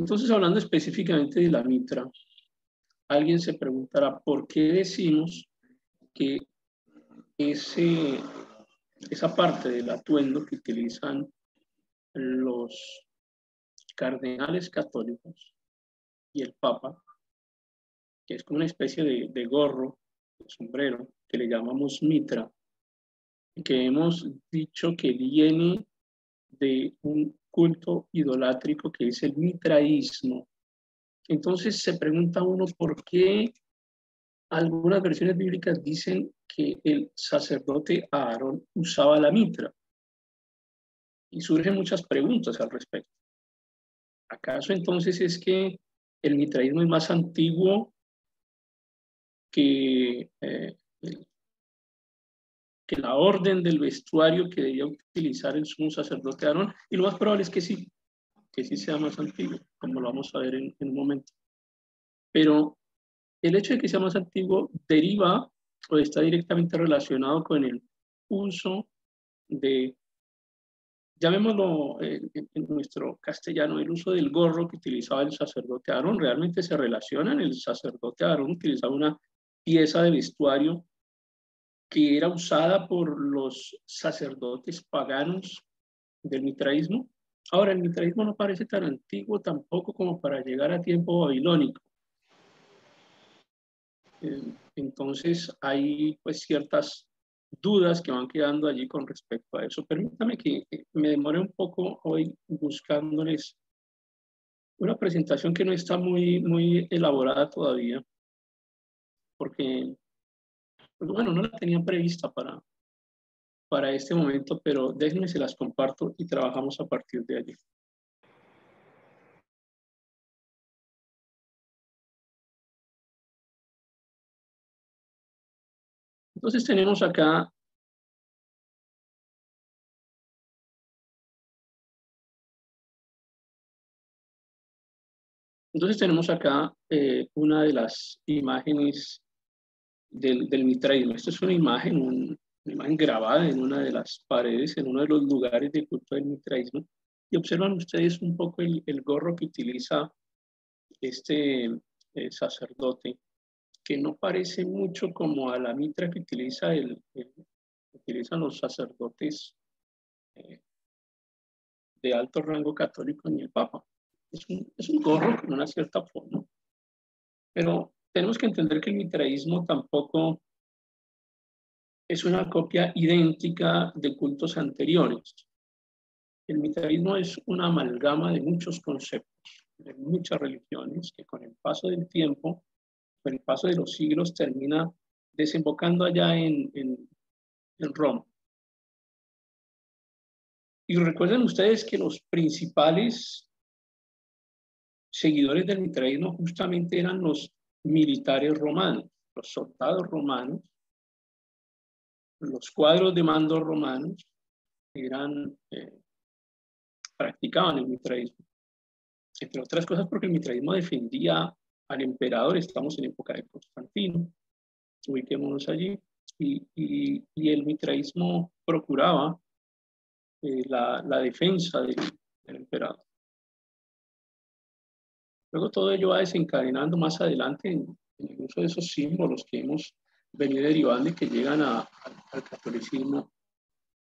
Entonces, hablando específicamente de la mitra, alguien se preguntará por qué decimos que ese, esa parte del atuendo que utilizan los cardenales católicos y el papa, que es como una especie de, de gorro, de sombrero, que le llamamos mitra, que hemos dicho que viene de un culto idolátrico que es el mitraísmo. Entonces se pregunta uno por qué algunas versiones bíblicas dicen que el sacerdote Aarón usaba la mitra. Y surgen muchas preguntas al respecto. ¿Acaso entonces es que el mitraísmo es más antiguo que eh, que la orden del vestuario que debía utilizar el sumo sacerdote Aarón, y lo más probable es que sí, que sí sea más antiguo, como lo vamos a ver en, un momento. Pero el hecho de que sea más antiguo deriva o está directamente relacionado con el uso de, llamémoslo eh, en nuestro castellano, el uso del gorro que utilizaba el sacerdote Aarón. Realmente se relacionan, el sacerdote Aarón utilizaba una pieza de vestuario que era usada por los sacerdotes paganos del mitraísmo. Ahora, el mitraísmo no parece tan antiguo tampoco como para llegar a tiempo babilónico. Eh, entonces, hay pues ciertas dudas que van quedando allí con respecto a eso. Permítame que me demore un poco hoy buscándoles una presentación que no está muy, muy elaborada todavía, porque pues bueno, no la tenía prevista para, para este momento, pero déjenme se las comparto y trabajamos a partir de allí. Entonces tenemos acá Entonces tenemos acá eh, una de las imágenes del, del mitraísmo. Esta es una imagen, una imagen grabada en una de las paredes, en uno de los lugares de culto del mitraísmo. Y observan ustedes un poco el, el gorro que utiliza este eh, sacerdote, que no parece mucho como a la mitra que utiliza el, utilizan los sacerdotes eh, de alto rango católico ni el Papa. Es un, es un gorro con una cierta forma. Pero tenemos que entender que el mitraísmo tampoco es una copia idéntica de cultos anteriores. El mitraísmo es una amalgama de muchos conceptos, de muchas religiones, que con el paso del tiempo, con el paso de los siglos, termina desembocando allá en, en, Roma. Y recuerden ustedes que los principales seguidores del mitraísmo justamente eran los militares romanos, los soldados romanos, los cuadros de mando romanos eran, eh, practicaban el mitraísmo. Entre otras cosas porque el mitraísmo defendía al emperador, estamos en época de Constantino, ubiquémonos allí, y, y, el mitraísmo procuraba eh, la, la, defensa del emperador. Luego todo ello va desencadenando más adelante en, el uso de esos símbolos que hemos venido derivando y que llegan al catolicismo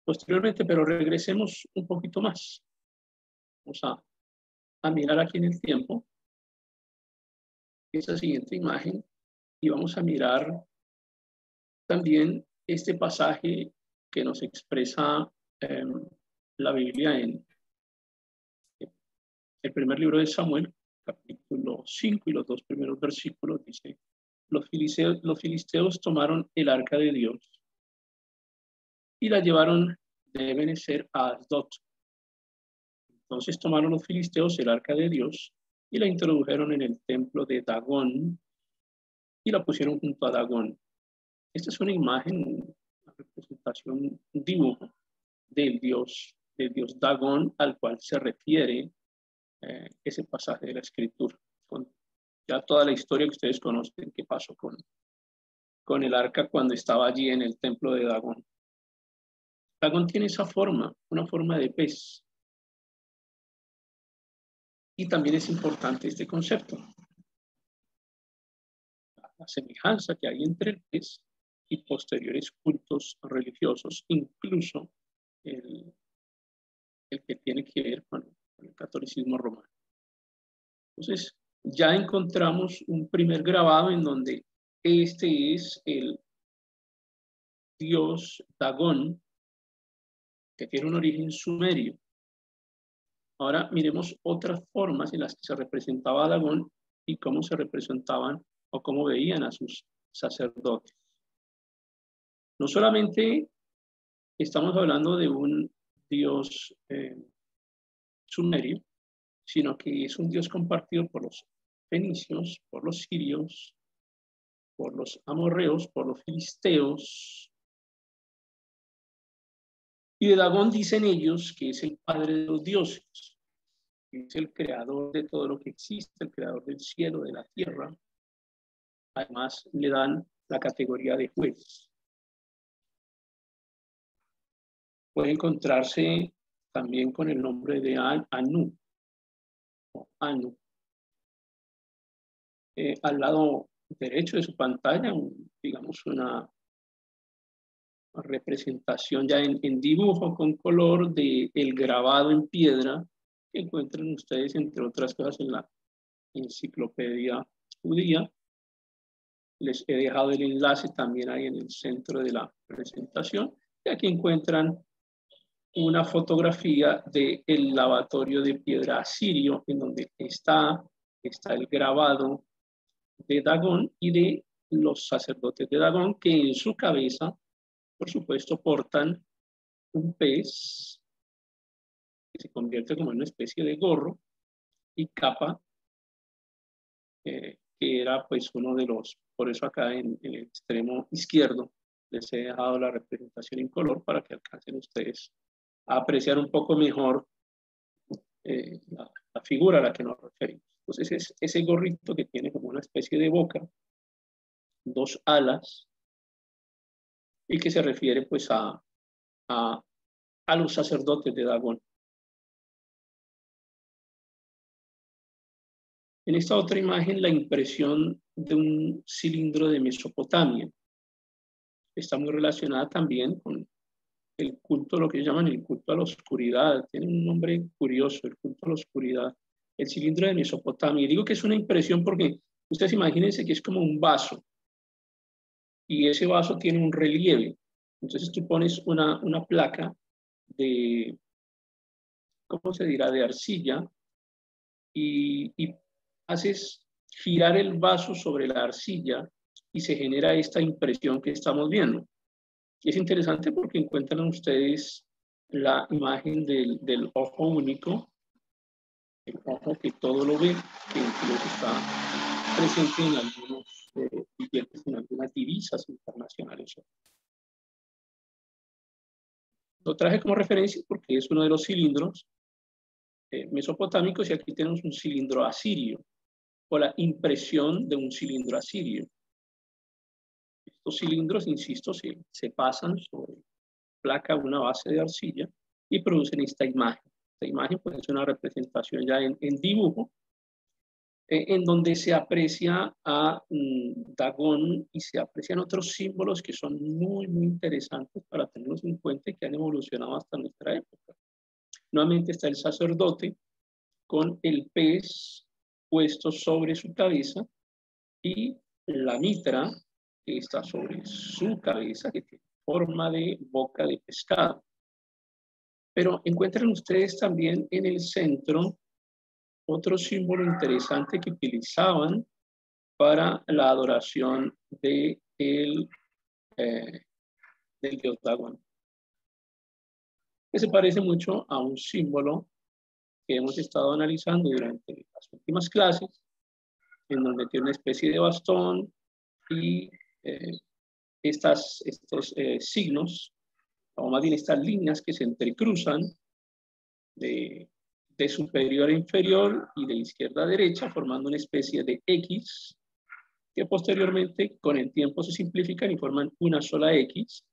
posteriormente, pero regresemos un poquito más. Vamos a, a mirar aquí en el tiempo esa siguiente imagen y vamos a mirar también este pasaje que nos expresa em, la Biblia en el primer libro de Samuel, capítulo 5 y los dos primeros versículos dice, los filisteos, los filisteos tomaron el arca de Dios y la llevaron de Benecer a Asdod. Entonces tomaron los filisteos el arca de Dios y la introdujeron en el templo de Dagón y la pusieron junto a Dagón. Esta es una imagen, una representación, un dibujo del dios, del dios Dagón al cual se refiere eh, ese pasaje de la escritura, con ya toda la historia que ustedes conocen que pasó con, con el arca cuando estaba allí en el templo de Dagón. Dagón tiene esa forma, una forma de pez. Y también es importante este concepto. La semejanza que hay entre el pez y posteriores cultos religiosos, incluso el, el que tiene que ver con, el catolicismo romano. Entonces, ya encontramos un primer grabado en donde este es el dios Dagón, que tiene un origen sumerio. Ahora miremos otras formas en las que se representaba Dagón y cómo se representaban o cómo veían a sus sacerdotes. No solamente estamos hablando de un dios eh, sumerio, sino que es un dios compartido por los fenicios, por los sirios, por los amorreos, por los filisteos. Y de Dagón dicen ellos que es el padre de los dioses, que es el creador de todo lo que existe, el creador del cielo, de la tierra. Además, le dan la categoría de juez. puede encontrarse también con el nombre de Anu. Anu. Eh, al lado derecho de su pantalla, digamos una representación ya en, dibujo con color de el grabado en piedra que encuentran ustedes, entre otras cosas, en la enciclopedia judía. Les he dejado el enlace también ahí en el centro de la presentación. Y aquí encuentran una fotografía del el lavatorio de piedra asirio, en donde está, está el grabado de Dagón y de los sacerdotes de Dagón, que en su cabeza, por supuesto, portan un pez que se convierte como en una especie de gorro y capa, eh, que era pues uno de los, por eso acá en, en el extremo izquierdo les he dejado la representación en color para que alcancen ustedes apreciar un poco mejor eh, la, figura a la que nos referimos. Entonces es ese gorrito que tiene como una especie de boca, dos alas, y que se refiere pues a, a, a los sacerdotes de Dagón. En esta otra imagen, la impresión de un cilindro de Mesopotamia está muy relacionada también con el culto, lo que llaman el culto a la oscuridad. Tiene un nombre curioso, el culto a la oscuridad. El cilindro de Mesopotamia. Digo que es una impresión porque ustedes imagínense que es como un vaso. Y ese vaso tiene un relieve. Entonces tú pones una, una placa de, ¿cómo se dirá?, de arcilla y, y haces girar el vaso sobre la arcilla y se genera esta impresión que estamos viendo. Es interesante porque encuentran ustedes la imagen del, ojo único, el ojo que todo lo ve, que incluso está presente en algunos eh, en algunas divisas internacionales. Lo traje como referencia porque es uno de los cilindros eh, mesopotámicos y aquí tenemos un cilindro asirio o la impresión de un cilindro asirio cilindros, insisto, se, se pasan sobre placa una base de arcilla y producen esta imagen. Esta imagen pues, es una representación ya en, dibujo, eh, en donde se aprecia a mm, Dagón y se aprecian otros símbolos que son muy, muy interesantes para tenerlos en cuenta y que han evolucionado hasta nuestra época. Nuevamente está el sacerdote con el pez puesto sobre su cabeza y la mitra está sobre su cabeza, que tiene forma de boca de pescado. Pero encuentran ustedes también en el centro otro símbolo interesante que utilizaban para la adoración de el, eh, del dios Dagon, que se parece mucho a un símbolo que hemos estado analizando durante las últimas clases, en donde tiene una especie de bastón y eh, estas, estos eh, signos, o más bien estas líneas que se entrecruzan de, superior a inferior y de izquierda a derecha, formando una especie de X, que posteriormente con el tiempo se simplifican y forman una sola X,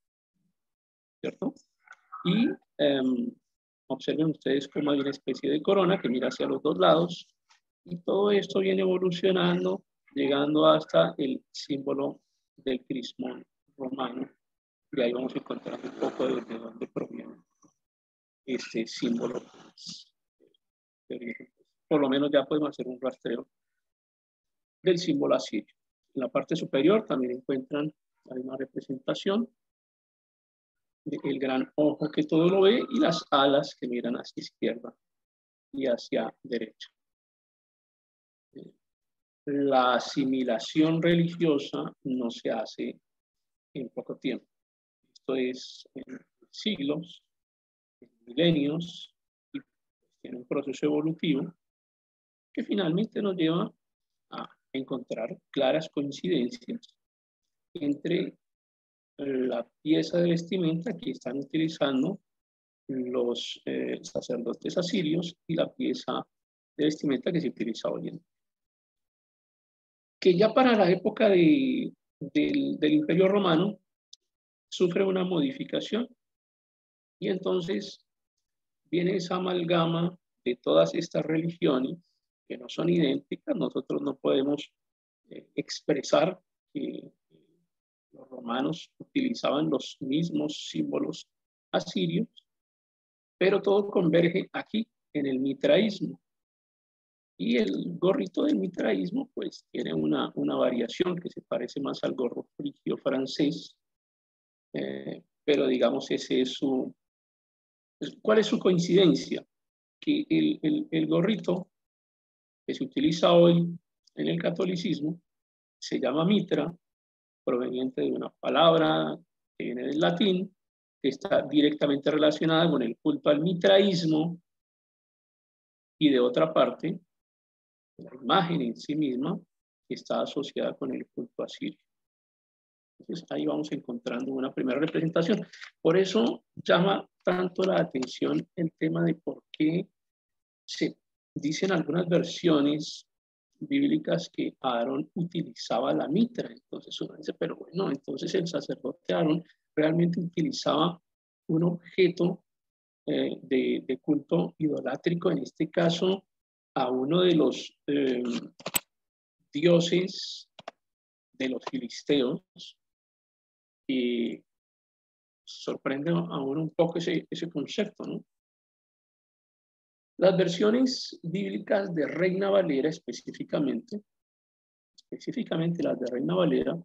¿cierto? Y em, observen ustedes cómo hay una especie de corona que mira hacia los dos lados Y todo esto viene evolucionando, llegando hasta el símbolo del crismón romano. Y ahí vamos a encontrar un poco de, dónde proviene este símbolo. Por lo menos ya podemos hacer un rastreo del símbolo asirio. En la parte superior también encuentran la misma representación del gran ojo que todo lo ve y las alas que miran hacia izquierda y hacia derecha. La asimilación religiosa no se hace en poco tiempo. Esto es en siglos, en milenios, y tiene un proceso evolutivo que finalmente nos lleva a encontrar claras coincidencias entre la pieza de vestimenta que están utilizando los eh, sacerdotes asirios y la pieza de vestimenta que se utiliza hoy en día. Que ya para la época de, del, del Imperio Romano sufre una modificación y entonces viene esa amalgama de todas estas religiones que no son idénticas, nosotros no podemos eh, expresar que los romanos utilizaban los mismos símbolos asirios, pero todo converge aquí en el mitraísmo. Y el gorrito del mitraísmo, pues, tiene una, una variación que se parece más al gorro frigio francés, eh, pero digamos, ese es su... ¿Cuál es su coincidencia? Que el, el, el gorrito que se utiliza hoy en el catolicismo se llama mitra, proveniente de una palabra que viene del latín, que está directamente relacionada con el culto al mitraísmo, y de otra parte, la imagen en sí misma está asociada con el culto asirio. Entonces ahí vamos encontrando una primera representación. Por eso llama tanto la atención el tema de por qué se dicen algunas versiones bíblicas que Aarón utilizaba la mitra. Entonces uno dice, pero bueno, entonces el sacerdote Aarón realmente utilizaba un objeto eh, de, culto idolátrico, en este caso a uno de los eh, dioses de los filisteos. Y sorprende a uno un poco ese, ese concepto, ¿no? Las versiones bíblicas de Reina Valera específicamente, específicamente las de Reina Valera,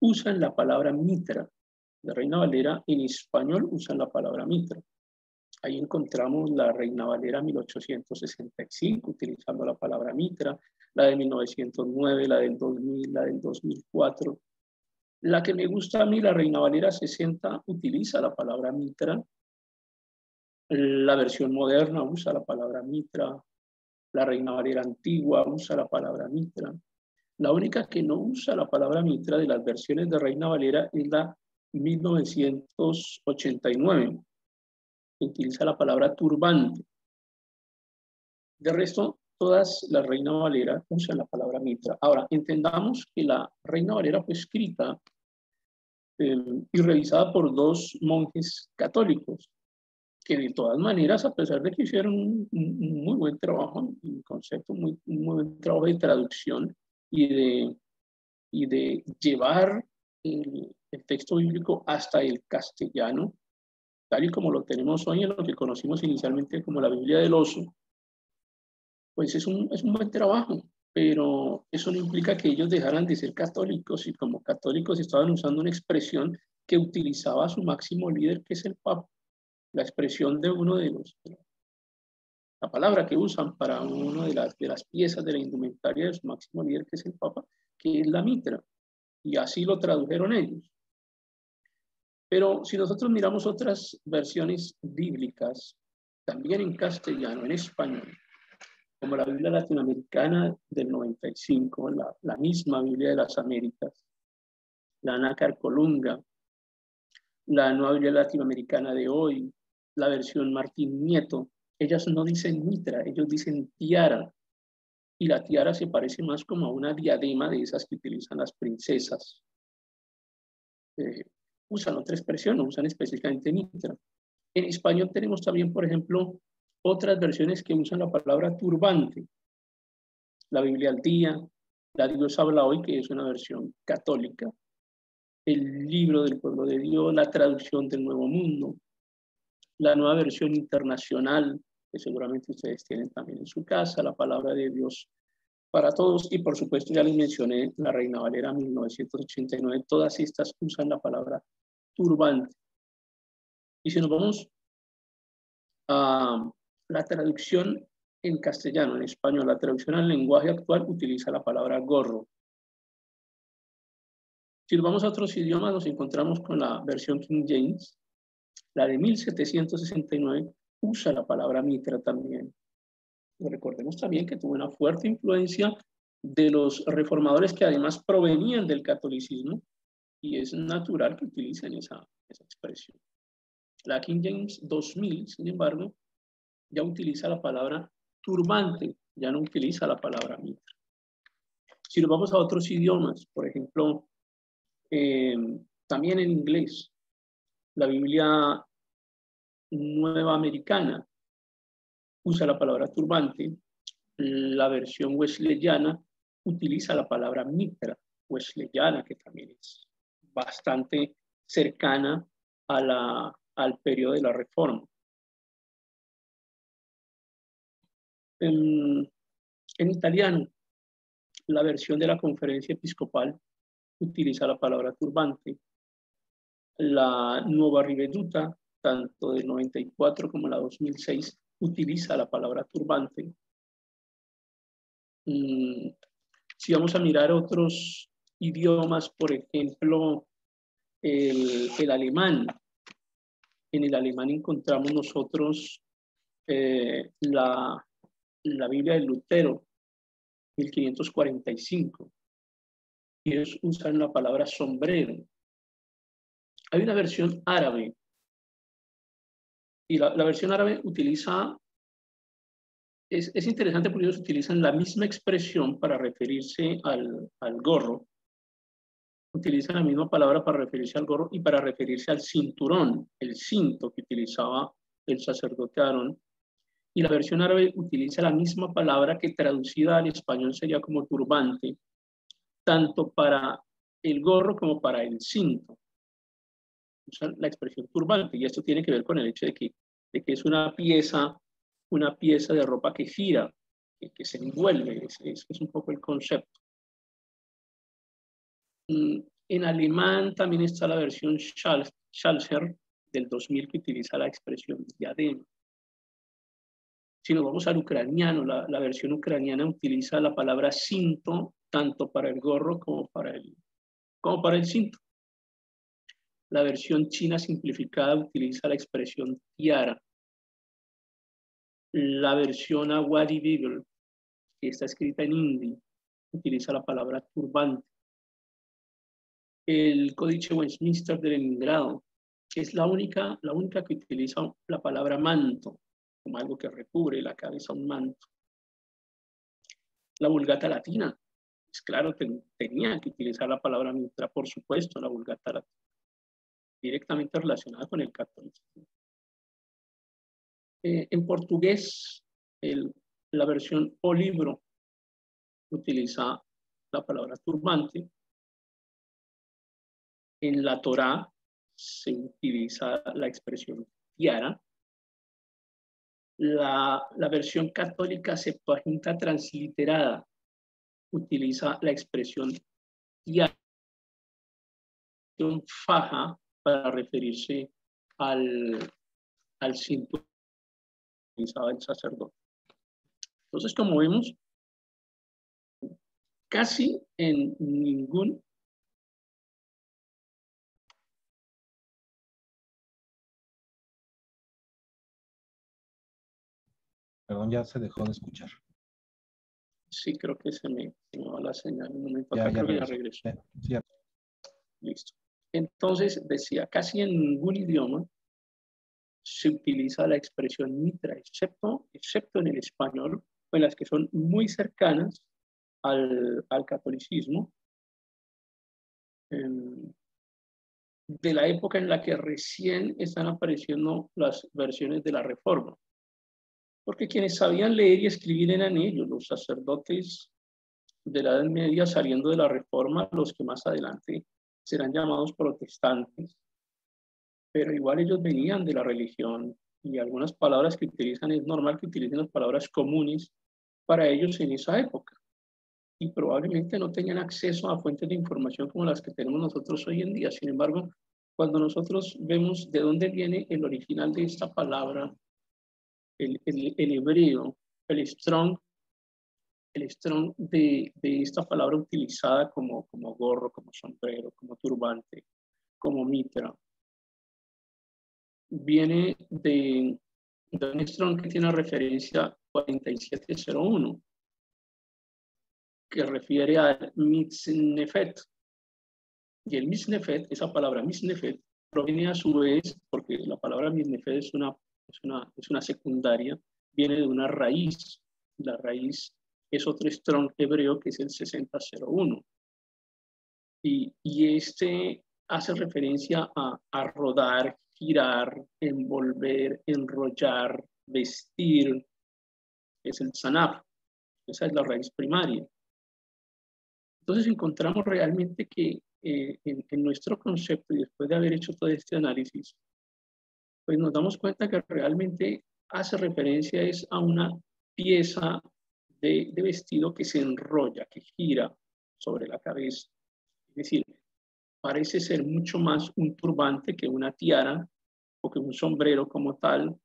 usan la palabra mitra. De Reina Valera en español usan la palabra mitra. Ahí encontramos la Reina Valera 1865 utilizando la palabra mitra, la de 1909, la del 2000, la del 2004. La que me gusta a mí, la Reina Valera 60, utiliza la palabra mitra la versión moderna usa la palabra mitra, la Reina Valera antigua usa la palabra mitra. La única que no usa la palabra mitra de las versiones de Reina Valera es la 1989, que utiliza la palabra turbante. De resto, todas las Reina Valera usan la palabra mitra. Ahora, entendamos que la Reina Valera fue escrita eh, y revisada por dos monjes católicos, que de todas maneras, a pesar de que hicieron un, muy buen trabajo, un concepto, muy, un muy buen trabajo de traducción y de, y de llevar el, el, texto bíblico hasta el castellano, tal y como lo tenemos hoy en lo que conocimos inicialmente como la Biblia del oso, pues es un, es un buen trabajo, pero eso no implica que ellos dejaran de ser católicos y como católicos estaban usando una expresión que utilizaba su máximo líder, que es el Papa la expresión de uno de los, la palabra que usan para una de las, de las piezas de la indumentaria de su máximo líder, que es el Papa, que es la mitra. Y así lo tradujeron ellos. Pero si nosotros miramos otras versiones bíblicas, también en castellano, en español, como la Biblia latinoamericana del 95, la, misma Biblia de las Américas, la Nácar Colunga, la Nueva Biblia latinoamericana de hoy, la versión Martín Nieto, ellas no dicen mitra, ellos dicen tiara. Y la tiara se parece más como a una diadema de esas que utilizan las princesas. Eh, usan otra expresión, no usan específicamente mitra. En español tenemos también, por ejemplo, otras versiones que usan la palabra turbante. la Biblia al día, la Dios habla hoy, que es una versión católica, el libro del pueblo de Dios, la traducción del Nuevo Mundo, la nueva versión internacional, que seguramente ustedes tienen también en su casa, la palabra de Dios para todos, y por supuesto ya les mencioné la Reina Valera 1989, todas estas usan la palabra turbante. Y si nos vamos a la traducción en castellano, en español, la traducción al lenguaje actual utiliza la palabra gorro. Si nos vamos a otros idiomas, nos encontramos con la versión King James, la de 1769 usa la palabra mitra también. Recordemos también que tuvo una fuerte influencia de los reformadores que además provenían del catolicismo y es natural que utilicen esa, esa expresión. La King James 2000, sin embargo, ya utiliza la palabra turbante, ya no utiliza la palabra mitra. Si nos vamos a otros idiomas, por ejemplo, eh, también en inglés, la Biblia Nueva Americana usa la palabra turbante, la versión wesleyana utiliza la palabra mitra wesleyana, que también es bastante cercana a al periodo de la Reforma. En, en italiano, la versión de la conferencia episcopal utiliza la palabra turbante. La nueva riveduta, tanto del 94 como la 2006, utiliza la palabra turbante. Mm, si vamos a mirar otros idiomas, por ejemplo, el, el alemán. En el alemán encontramos nosotros eh, la, la Biblia de Lutero, 1545. Ellos usan la palabra sombrero. Hay una versión árabe. Y la, versión árabe utiliza, es, es, interesante porque ellos utilizan la misma expresión para referirse al, al gorro. Utilizan la misma palabra para referirse al gorro y para referirse al cinturón, el cinto que utilizaba el sacerdote Aarón y la versión árabe utiliza la misma palabra que traducida al español sería como turbante, tanto para el gorro como para el cinto. Usan la expresión turbante y esto tiene que ver con el hecho de que, de que es una pieza, una pieza de ropa que gira, que, se envuelve, es, es, un poco el concepto. Mm, en alemán también está la versión Schalzer del 2000 que utiliza la expresión diadema. Si nos vamos al ucraniano, la, versión ucraniana utiliza la palabra cinto tanto para el gorro como para el, como para el cinto. La versión china simplificada utiliza la expresión tiara. La versión Awadi Beagle, que está escrita en hindi, utiliza la palabra turbante. El Códice Westminster de Leningrado es la única, la única que utiliza la palabra manto como algo que recubre la cabeza, un manto. La vulgata latina, es claro, tenía que utilizar la palabra mitra, por supuesto, la vulgata latina, directamente relacionada con el catolicismo. Eh, en portugués, la versión o libro utiliza la palabra turbante. En la Torá se utiliza la expresión tiara. La, versión católica Septuaginta transliterada utiliza la expresión faja para referirse al, al cinturón del sacerdote. Entonces, como vemos, casi en ningún Perdón, ya se dejó de escuchar. Sí, creo que se me, va la señal. Un momento, ya, ya, regresó. Listo. Entonces, decía, casi en ningún idioma se utiliza la expresión mitra, excepto, excepto en el español, en las que son muy cercanas al, al catolicismo, em, de la época en la que recién están apareciendo las versiones de la Reforma. Porque quienes sabían leer y escribir eran ellos, los sacerdotes de la Edad Media saliendo de la Reforma, los que más adelante serán llamados protestantes, pero igual ellos venían de la religión y algunas palabras que utilizan es normal que utilicen las palabras comunes para ellos en esa época. Y probablemente no tenían acceso a fuentes de información como las que tenemos nosotros hoy en día. Sin embargo, cuando nosotros vemos de dónde viene el original de esta palabra, el, hebreo, el strong, el strong de, de, esta palabra utilizada como, como gorro, como sombrero, como turbante, como mitra, viene de, de un strong que tiene referencia 4701, que refiere al mitznefet. Y el mitznefet, esa palabra mitznefet, proviene a su vez, porque la palabra mitznefet es una, es una, es una secundaria, viene de una raíz. La raíz es otro strong hebreo que es el 6001. Y, y este hace referencia a, a rodar, girar, envolver, enrollar, vestir, es el sanab. Esa es la raíz primaria. Entonces encontramos realmente que eh, en, en, nuestro concepto, y después de haber hecho todo este análisis, pues nos damos cuenta que realmente hace referencia es a una pieza de, vestido que se enrolla, que gira sobre la cabeza. Es decir, parece ser mucho más un turbante que una tiara o que un sombrero como tal,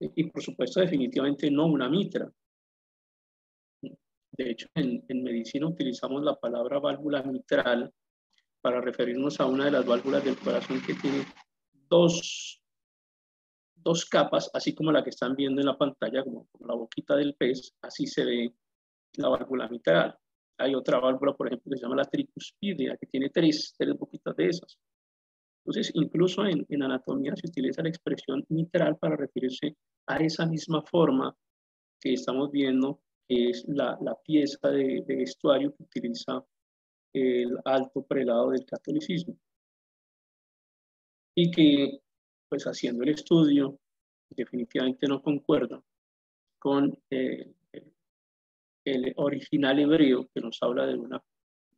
y por supuesto definitivamente no una mitra. De hecho, en, medicina utilizamos la palabra válvula mitral para referirnos a una de las válvulas del corazón que tiene dos, dos capas, así como la que están viendo en la pantalla, como, como la boquita del pez, así se ve la válvula mitral. Hay otra válvula, por ejemplo, que se llama la tricuspidea, que tiene tres, tres boquitas de esas. Entonces, incluso en, en, anatomía se utiliza la expresión mitral para referirse a esa misma forma que estamos viendo, que es la, la pieza de, de, vestuario que utiliza el alto prelado del catolicismo. Y que, pues haciendo el estudio, definitivamente no concuerda con eh, el original hebreo que nos habla de una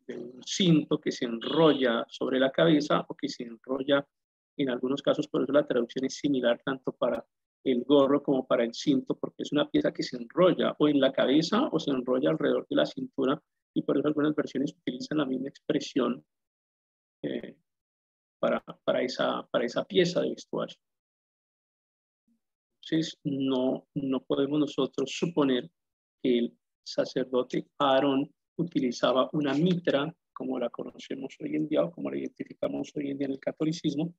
de un cinto que se enrolla sobre la cabeza o que se enrolla en algunos casos, por eso la traducción es similar tanto para el gorro como para el cinto, porque es una pieza que se enrolla o en la cabeza o se enrolla alrededor de la cintura y por eso algunas versiones utilizan la misma expresión eh, esa, para esa pieza de vestuario. Entonces, no, no podemos nosotros suponer que el sacerdote Aarón utilizaba una mitra, como la conocemos hoy en día o como la identificamos hoy en día en el catolicismo,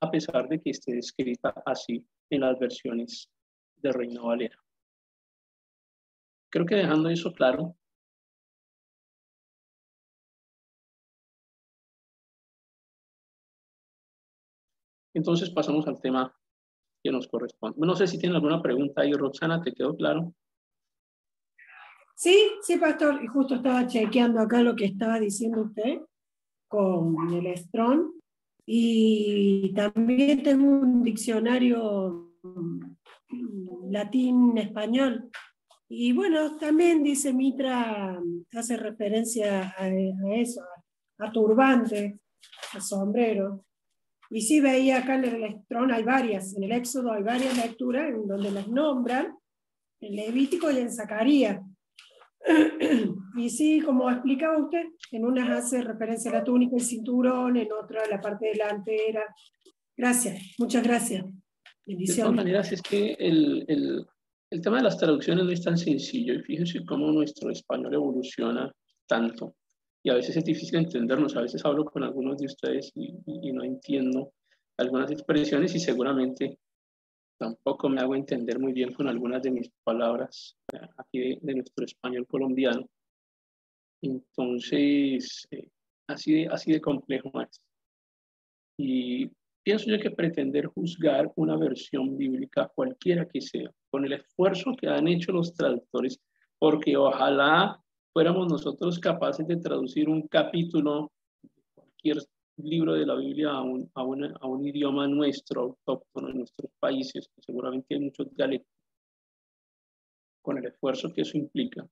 a pesar de que esté descrita así en las versiones de Reina Valera. Creo que dejando eso claro, entonces pasamos al tema que nos corresponde. No sé si tienen alguna pregunta ahí, Roxana, ¿te quedó claro? Sí, sí, pastor, y justo estaba chequeando acá lo que estaba diciendo usted con el Strong y también tengo un diccionario mm, latín-español. Y bueno, también dice Mitra, hace referencia a, a eso, a, turbante, a sombrero. Y sí veía acá en el Electrón, hay varias, en el Éxodo hay varias lecturas en donde las nombran, en Levítico y en Zacarías. Y sí, como explicaba usted, en unas hace referencia a la túnica y cinturón, en otra la parte delantera. Gracias, muchas gracias. Bendiciones. De todas maneras, es que el, el, el tema de las traducciones no es tan sencillo y fíjense cómo nuestro español evoluciona tanto. Y a veces es difícil entendernos, a veces hablo con algunos de ustedes y, y, y no entiendo algunas expresiones y seguramente tampoco me hago entender muy bien con algunas de mis palabras aquí de, de nuestro español colombiano. Entonces, eh, así, de, así de complejo es. Y pienso yo que pretender juzgar una versión bíblica, cualquiera que sea, con el esfuerzo que han hecho los traductores, porque ojalá fuéramos nosotros capaces de traducir un capítulo de cualquier libro de la Biblia a un, a, una, a un idioma nuestro, autóctono en nuestros países, que seguramente hay muchos dialectos, con el esfuerzo que eso implica.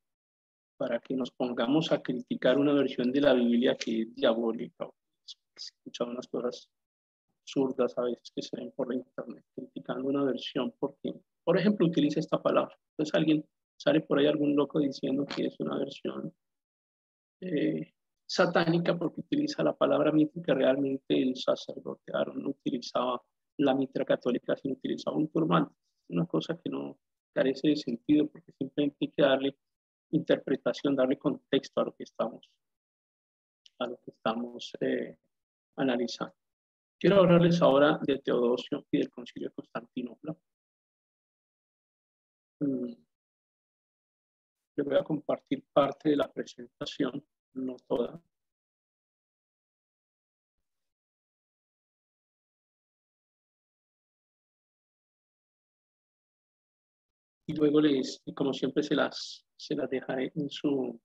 para que nos pongamos a criticar una versión de la Biblia que es diabólica. He escuchado unas cosas absurdas a veces que se ven por la internet, criticando una versión porque, por ejemplo, utiliza esta palabra. Entonces alguien sale por ahí algún loco diciendo que es una versión eh, satánica porque utiliza la palabra mítica. Realmente el sacerdote Aaron no utilizaba la mitra católica, sino utilizaba un turbante. Una cosa que no carece de sentido porque simplemente hay que darle interpretación, darle contexto a lo que estamos, a lo que estamos eh, analizando. Quiero hablarles ahora de Teodosio y del concilio de Constantinopla. Mm. Les voy a compartir parte de la presentación, no toda. Y luego les, como siempre, se las, se las dejaré en su,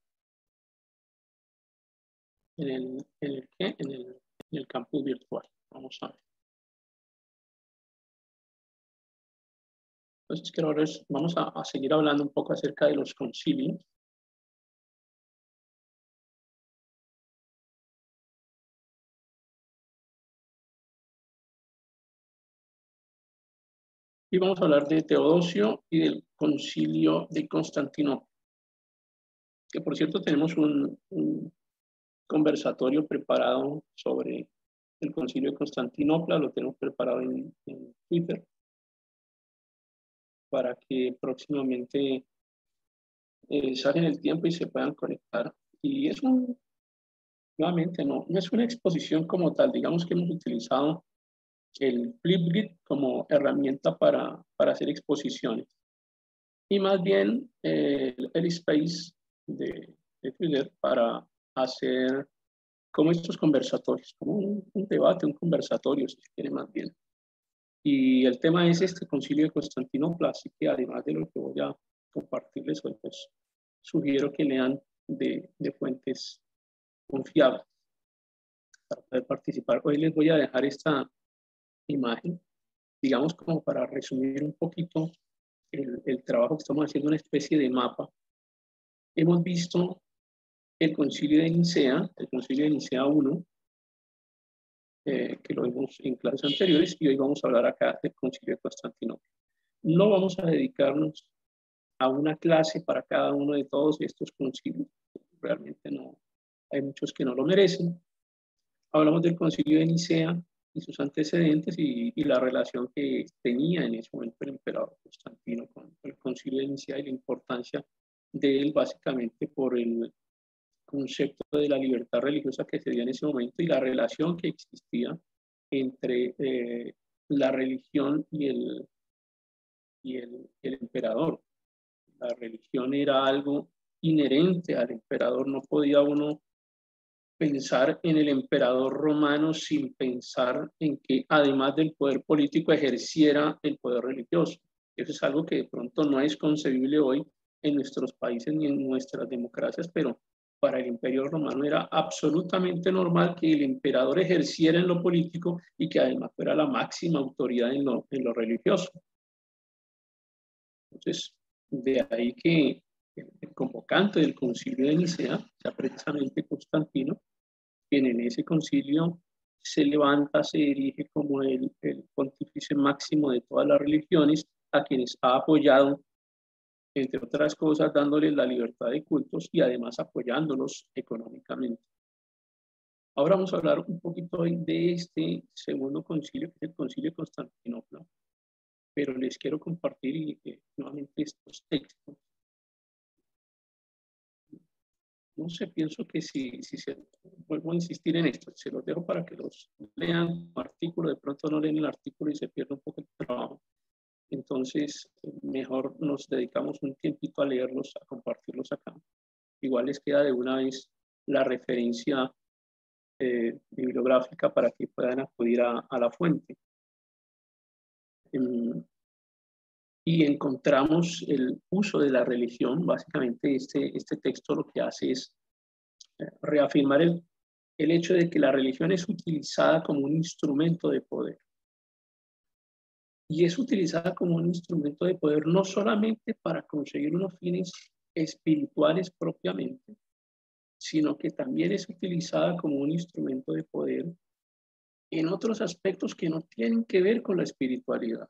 en el, en el, ¿qué? En el, en el campus virtual. Vamos a ver. Entonces, quiero ahora vamos a, seguir hablando un poco acerca de los concilios. Y vamos a hablar de Teodosio y del concilio de Constantinopla. Que por cierto tenemos un conversatorio preparado sobre el concilio de Constantinopla, lo tenemos preparado en, Twitter para que próximamente eh, saquen el tiempo y se puedan conectar. Y es un, nuevamente, no, no es una exposición como tal, digamos que hemos utilizado el Flipgrid como herramienta para, para hacer exposiciones. Y más bien eh, el Space de, de Twitter para hacer como estos conversatorios, como un, debate, un conversatorio, si se quiere más bien. Y el tema es este concilio de Constantinopla, así que además de lo que voy a compartirles hoy, pues sugiero que lean de, de fuentes confiables para poder participar. Hoy les voy a dejar esta imagen, digamos como para resumir un poquito el, el trabajo que estamos haciendo, una especie de mapa. Hemos visto el concilio de Nicea, el concilio de Nicea 1, eh, que lo vimos en clases anteriores, y hoy vamos a hablar acá del concilio de Constantinopla. No vamos a dedicarnos a una clase para cada uno de todos estos concilios, realmente no, hay muchos que no lo merecen. Hablamos del concilio de Nicea y sus antecedentes y, y la relación que tenía en ese momento el emperador Constantino con el concilio de Nicea y la importancia de él básicamente por el concepto de la libertad religiosa que se dio en ese momento y la relación que existía entre eh, la religión y el, y el, el emperador. La religión era algo inherente al emperador, no podía uno pensar en el emperador romano sin pensar en que además del poder político ejerciera el poder religioso. Eso es algo que de pronto no es concebible hoy en nuestros países ni en nuestras democracias, pero para el imperio romano era absolutamente normal que el emperador ejerciera en lo político y que además fuera la máxima autoridad en lo, en lo religioso. Entonces, de ahí que el convocante del concilio de Nicea sea precisamente Constantino, quien en ese concilio se levanta, se dirige como el, el pontífice máximo de todas las religiones, a quienes ha apoyado entre otras cosas, dándoles la libertad de cultos y además apoyándolos económicamente. Ahora vamos a hablar un poquito hoy de este segundo concilio, que es el concilio de Constantinopla, pero les quiero compartir eh, nuevamente estos textos. No sé, pienso que si, si se, vuelvo a insistir en esto, se los dejo para que los lean, artículo, de pronto no leen el artículo y se pierde un poco el trabajo entonces, mejor nos dedicamos un tiempito a leerlos, a compartirlos acá. Igual les queda de una vez la referencia eh, bibliográfica para que puedan acudir a, la fuente. Em, y encontramos el uso de la religión. Básicamente, este, este texto lo que hace es eh, reafirmar el, el hecho de que la religión es utilizada como un instrumento de poder y es utilizada como un instrumento de poder no solamente para conseguir unos fines espirituales propiamente, sino que también es utilizada como un instrumento de poder en otros aspectos que no tienen que ver con la espiritualidad.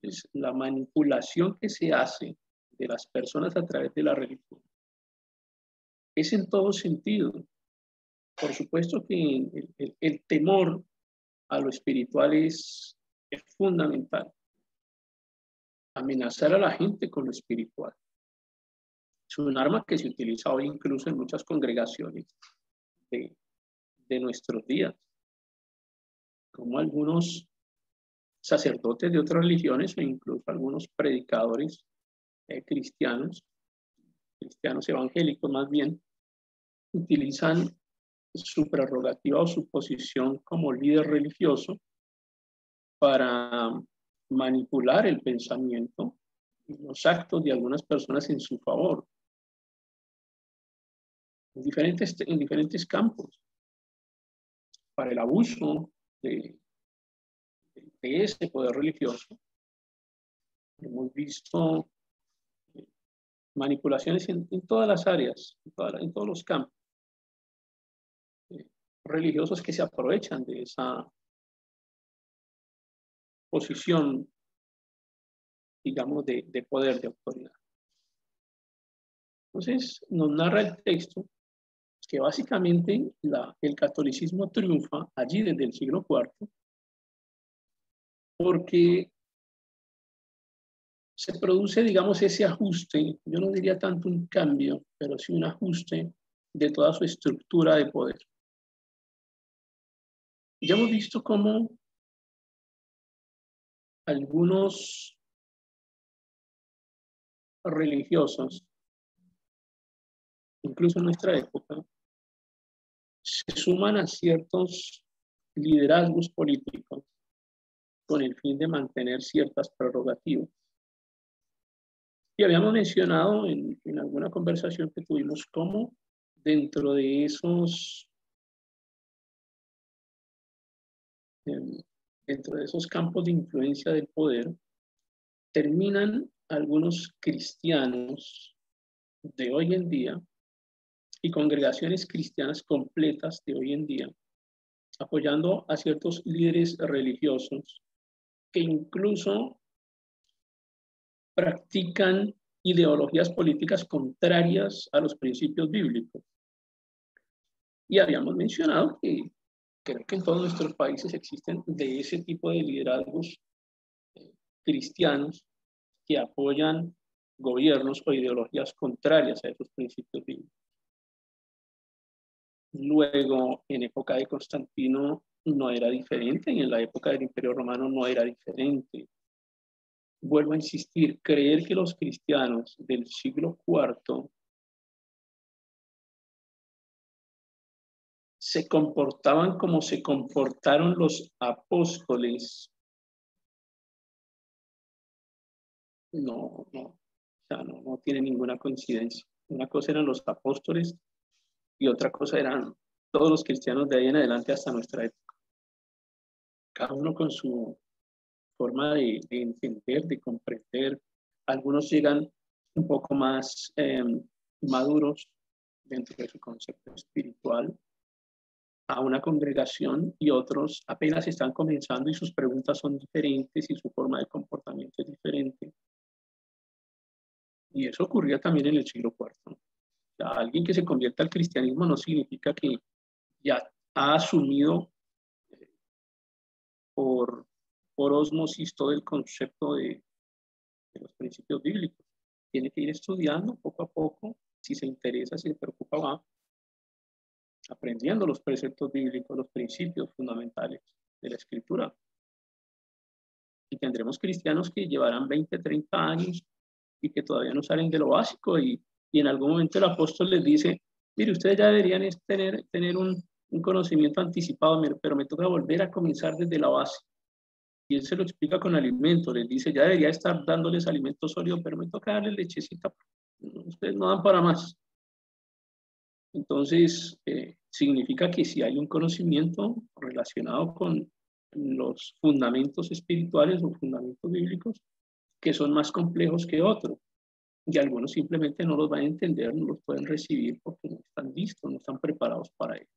Es la manipulación que se hace de las personas a través de la religión es en todo sentido. Por supuesto que el, temor a lo espiritual es, es fundamental. Amenazar a la gente con lo espiritual. Es un arma que se utiliza hoy incluso en muchas congregaciones de, de nuestros días. Como algunos sacerdotes de otras religiones o incluso algunos predicadores eh, cristianos, cristianos evangélicos más bien, utilizan su prerrogativa o su posición como líder religioso para manipular el pensamiento y los actos de algunas personas en su favor, en diferentes, en diferentes campos, para el abuso de, de ese poder religioso. Hemos visto eh, manipulaciones en, todas las áreas, en, todos los campos. Eh, religiosos que se aprovechan de esa posición, digamos, de, de poder, de autoridad. Entonces, nos narra el texto que básicamente la, el catolicismo triunfa allí desde el siglo IV porque se produce, digamos, ese ajuste, yo no diría tanto un cambio, pero sí un ajuste de toda su estructura de poder. Ya hemos visto cómo algunos religiosos, incluso en nuestra época, se suman a ciertos liderazgos políticos con el fin de mantener ciertas prerrogativas. Y habíamos mencionado en, alguna conversación que tuvimos cómo dentro de esos em, dentro de esos campos de influencia del poder terminan algunos cristianos de hoy en día y congregaciones cristianas completas de hoy en día apoyando a ciertos líderes religiosos que incluso practican ideologías políticas contrarias a los principios bíblicos. Y habíamos mencionado que creo que en todos nuestros países existen de ese tipo de liderazgos eh, cristianos que apoyan gobiernos o ideologías contrarias a esos principios bíblicos. Luego, en época de Constantino, no era diferente y en la época del Imperio Romano no era diferente. Vuelvo a insistir, creer que los cristianos del siglo IV se comportaban como se comportaron los apóstoles. No, no, o sea, no, no tiene ninguna coincidencia. Una cosa eran los apóstoles y otra cosa eran todos los cristianos de ahí en adelante hasta nuestra época cada uno con su forma de, entender, de comprender. Algunos llegan un poco más em, maduros dentro de su concepto espiritual a una congregación y otros apenas están comenzando y sus preguntas son diferentes y su forma de comportamiento es diferente. Y eso ocurría también en el siglo IV. alguien que se convierta al cristianismo no significa que ya ha asumido por, por osmosis todo el concepto de, los principios bíblicos. Tiene que ir estudiando poco a poco, si se interesa, si se preocupa, va aprendiendo los preceptos bíblicos, los principios fundamentales de la escritura. Y tendremos cristianos que llevarán 20, 30 años y que todavía no salen de lo básico y, y en algún momento el apóstol les dice, mire, ustedes ya deberían tener, tener un, un conocimiento anticipado, pero me toca volver a comenzar desde la base. Y él se lo explica con alimento, les dice, ya debería estar dándoles alimento sólido, pero me toca darles lechecita. Ustedes no dan para más. Entonces, eh, significa que si hay un conocimiento relacionado con los fundamentos espirituales o fundamentos bíblicos, que son más complejos que otros. y algunos simplemente no los van a entender, no los pueden recibir porque no están listos, no están preparados para ello.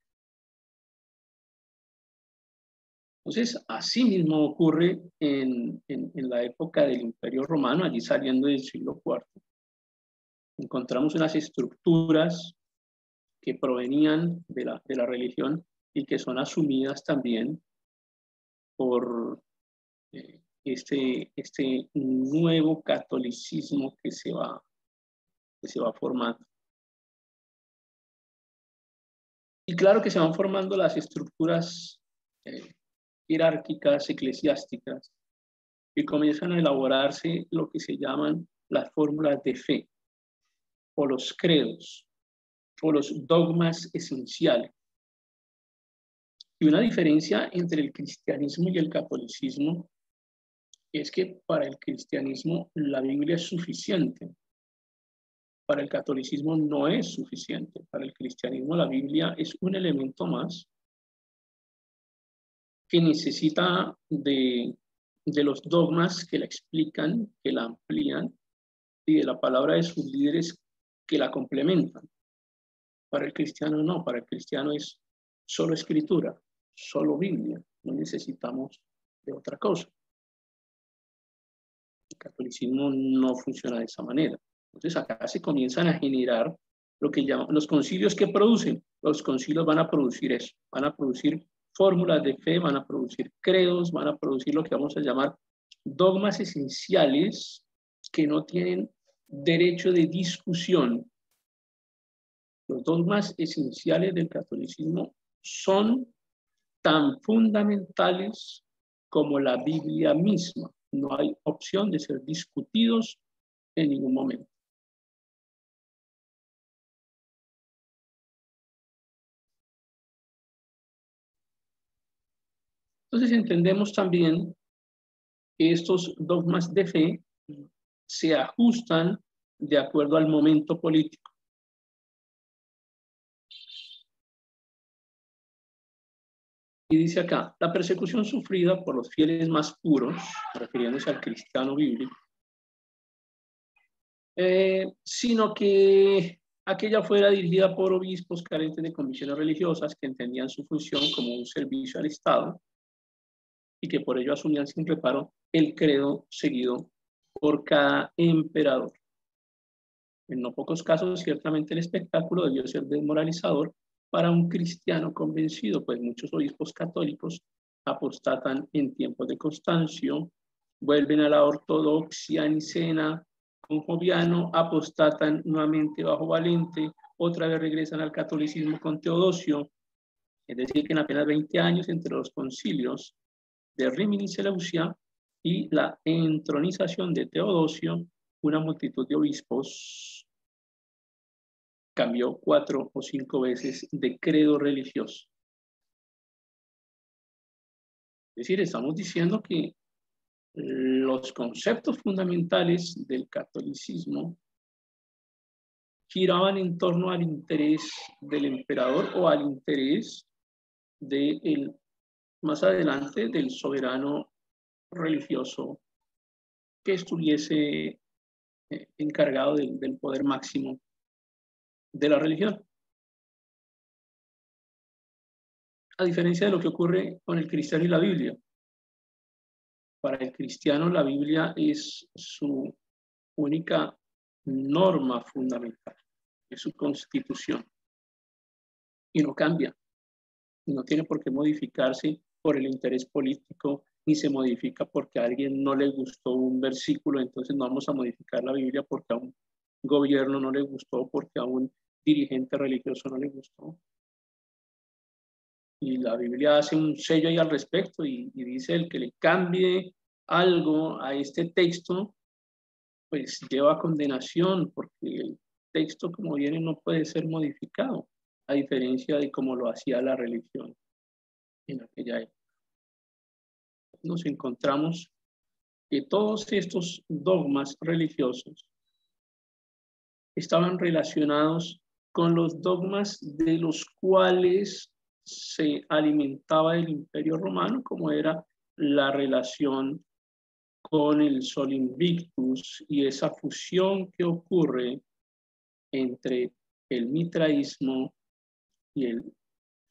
Entonces, así mismo ocurre en, en, la época del Imperio Romano, allí saliendo del siglo IV. Encontramos unas estructuras que provenían de la, de la religión y que son asumidas también por eh, este, este nuevo catolicismo que se va, que se va formando. Y claro que se van formando las estructuras eh, jerárquicas, eclesiásticas, y comienzan a elaborarse lo que se llaman las fórmulas de fe, o los credos, o los dogmas esenciales. Y una diferencia entre el cristianismo y el catolicismo es que para el cristianismo la Biblia es suficiente. Para el catolicismo no es suficiente. Para el cristianismo la Biblia es un elemento más que necesita de, de los dogmas que la explican, que la amplían y de la palabra de sus líderes que la complementan. Para el cristiano no, para el cristiano es solo escritura, solo Biblia, no necesitamos de otra cosa. El catolicismo no funciona de esa manera. Entonces acá se comienzan a generar lo que llaman los concilios que producen. Los concilios van a producir eso, van a producir fórmulas de fe, van a producir credos, van a producir lo que vamos a llamar dogmas esenciales que no tienen derecho de discusión. Los dogmas esenciales del catolicismo son tan fundamentales como la Biblia misma. No hay opción de ser discutidos en ningún momento. Entonces entendemos también que estos dogmas de fe se ajustan de acuerdo al momento político. Y dice acá, la persecución sufrida por los fieles más puros, refiriéndose al cristiano bíblico, eh, sino que aquella fuera dirigida por obispos carentes de convicciones religiosas que entendían su función como un servicio al Estado y que por ello asumían sin reparo el credo seguido por cada emperador. En no pocos casos, ciertamente el espectáculo debió ser desmoralizador para un cristiano convencido, pues muchos obispos católicos apostatan en tiempos de Constancio, vuelven a la ortodoxia nicena con Joviano, apostatan nuevamente bajo Valente, otra vez regresan al catolicismo con Teodosio, es decir, que en apenas 20 años entre los concilios de Rimini Seleucia y la entronización de Teodosio, una multitud de obispos cambió cuatro o cinco veces de credo religioso. Es decir, estamos diciendo que los conceptos fundamentales del catolicismo giraban en torno al interés del emperador o al interés del más adelante del soberano religioso que estuviese eh, encargado del poder máximo de la religión. A diferencia de lo que ocurre con el cristiano y la Biblia. Para el cristiano la Biblia es su única norma fundamental, es su constitución. Y no cambia, no tiene por qué modificarse por el interés político, ni se modifica porque a alguien no le gustó un versículo, entonces no vamos a modificar la Biblia porque a un gobierno no le gustó, porque a un dirigente religioso no le gustó. Y la Biblia hace un sello ahí al respecto y, y dice el que le cambie algo a este texto, pues lleva condenación porque el texto como viene no puede ser modificado, a diferencia de cómo lo hacía la religión en aquella época. Nos encontramos que todos estos dogmas religiosos estaban relacionados con los dogmas de los cuales se alimentaba el imperio romano, como era la relación con el Sol Invictus y esa fusión que ocurre entre el mitraísmo y el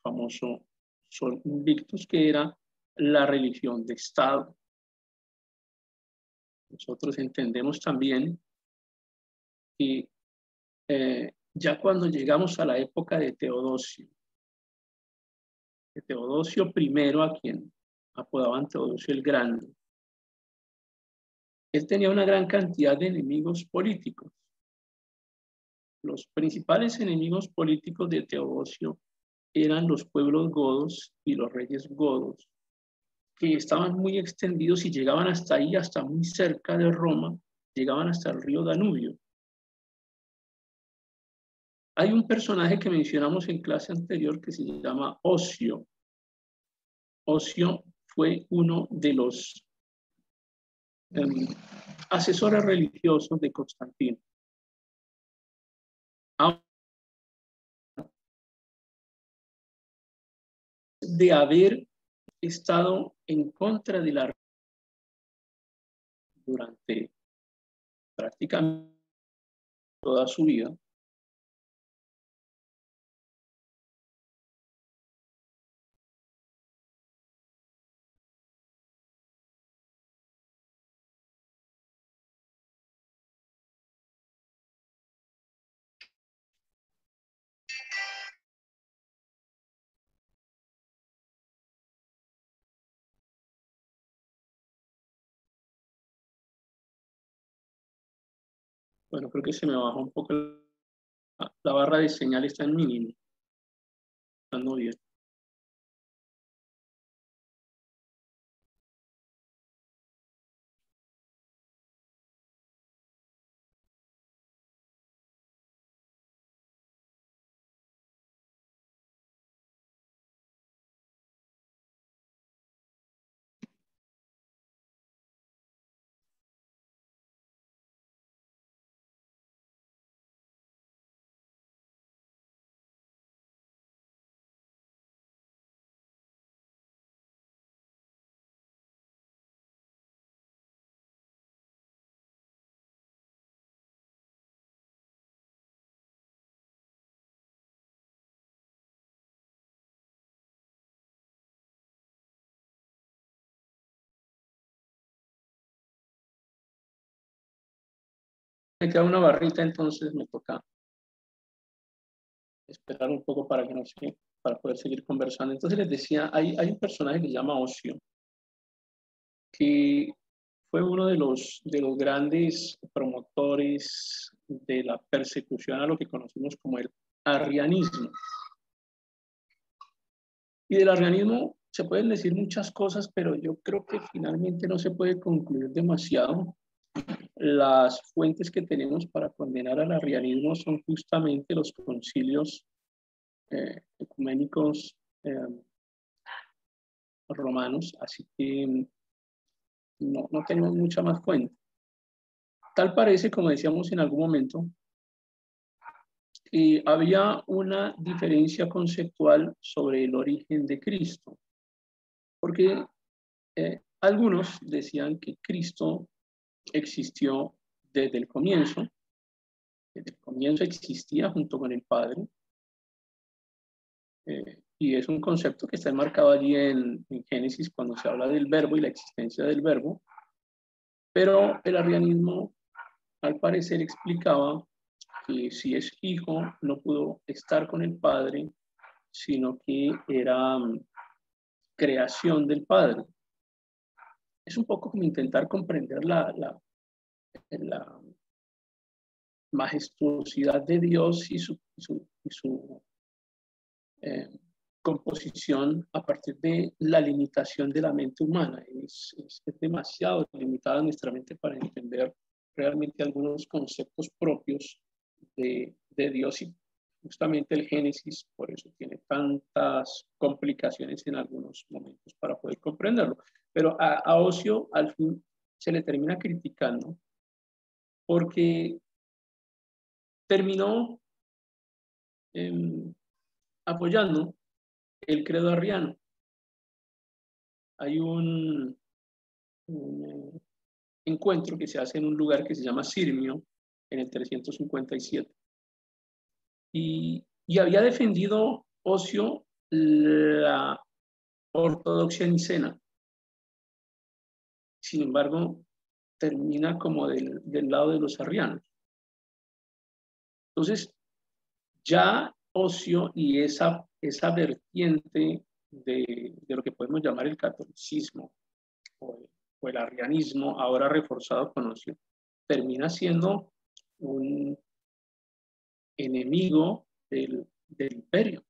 famoso Sol Invictus, que era la religión de Estado. Nosotros entendemos también que eh, ya cuando llegamos a la época de Teodosio, de Teodosio I, a quien apodaban Teodosio el Grande, él tenía una gran cantidad de enemigos políticos. Los principales enemigos políticos de Teodosio eran los pueblos godos y los reyes godos, que estaban muy extendidos y llegaban hasta ahí, hasta muy cerca de Roma, llegaban hasta el río Danubio. Hay un personaje que mencionamos en clase anterior que se llama Ocio. Ocio fue uno de los em, asesores religiosos de Constantino. De haber estado en contra de la durante prácticamente toda su vida, Bueno, creo que se me bajó un poco la, barra de señal, está en mínimo. Estando bien. Me queda una barrita, entonces me toca esperar un poco para que no para poder seguir conversando. Entonces les decía, hay, hay un personaje que se llama Ocio, que fue uno de los, de los grandes promotores de la persecución a lo que conocimos como el arrianismo. Y del arrianismo se pueden decir muchas cosas, pero yo creo que finalmente no se puede concluir demasiado las fuentes que tenemos para condenar al arrianismo son justamente los concilios eh, ecuménicos eh, romanos, así que no, no tenemos mucha más fuente. Tal parece, como decíamos en algún momento, que había una diferencia conceptual sobre el origen de Cristo, porque eh, algunos decían que Cristo existió desde el comienzo. Desde el comienzo existía junto con el Padre. Eh, y es un concepto que está enmarcado allí en, Génesis cuando se habla del verbo y la existencia del verbo. Pero el arrianismo, al parecer, explicaba que si es hijo, no pudo estar con el Padre, sino que era mm, creación del Padre es un poco como intentar comprender la, la, la majestuosidad de Dios y su, su, su eh, composición a partir de la limitación de la mente humana. Es, es, demasiado limitada nuestra mente para entender realmente algunos conceptos propios de, de Dios y justamente el Génesis, por eso tiene tantas complicaciones en algunos momentos para poder comprenderlo. Pero a, Ocio al fin se le termina criticando porque terminó em, apoyando el credo arriano. Hay un, encuentro que se hace en un lugar que se llama Sirmio, en el 357. Y, y había defendido Ocio la ortodoxia nicena. Sin embargo, termina como del, lado de los arrianos. Entonces, ya Ocio y esa, esa vertiente de, de, lo que podemos llamar el catolicismo o, o el arrianismo, ahora reforzado con Ocio, termina siendo un enemigo del, del imperio.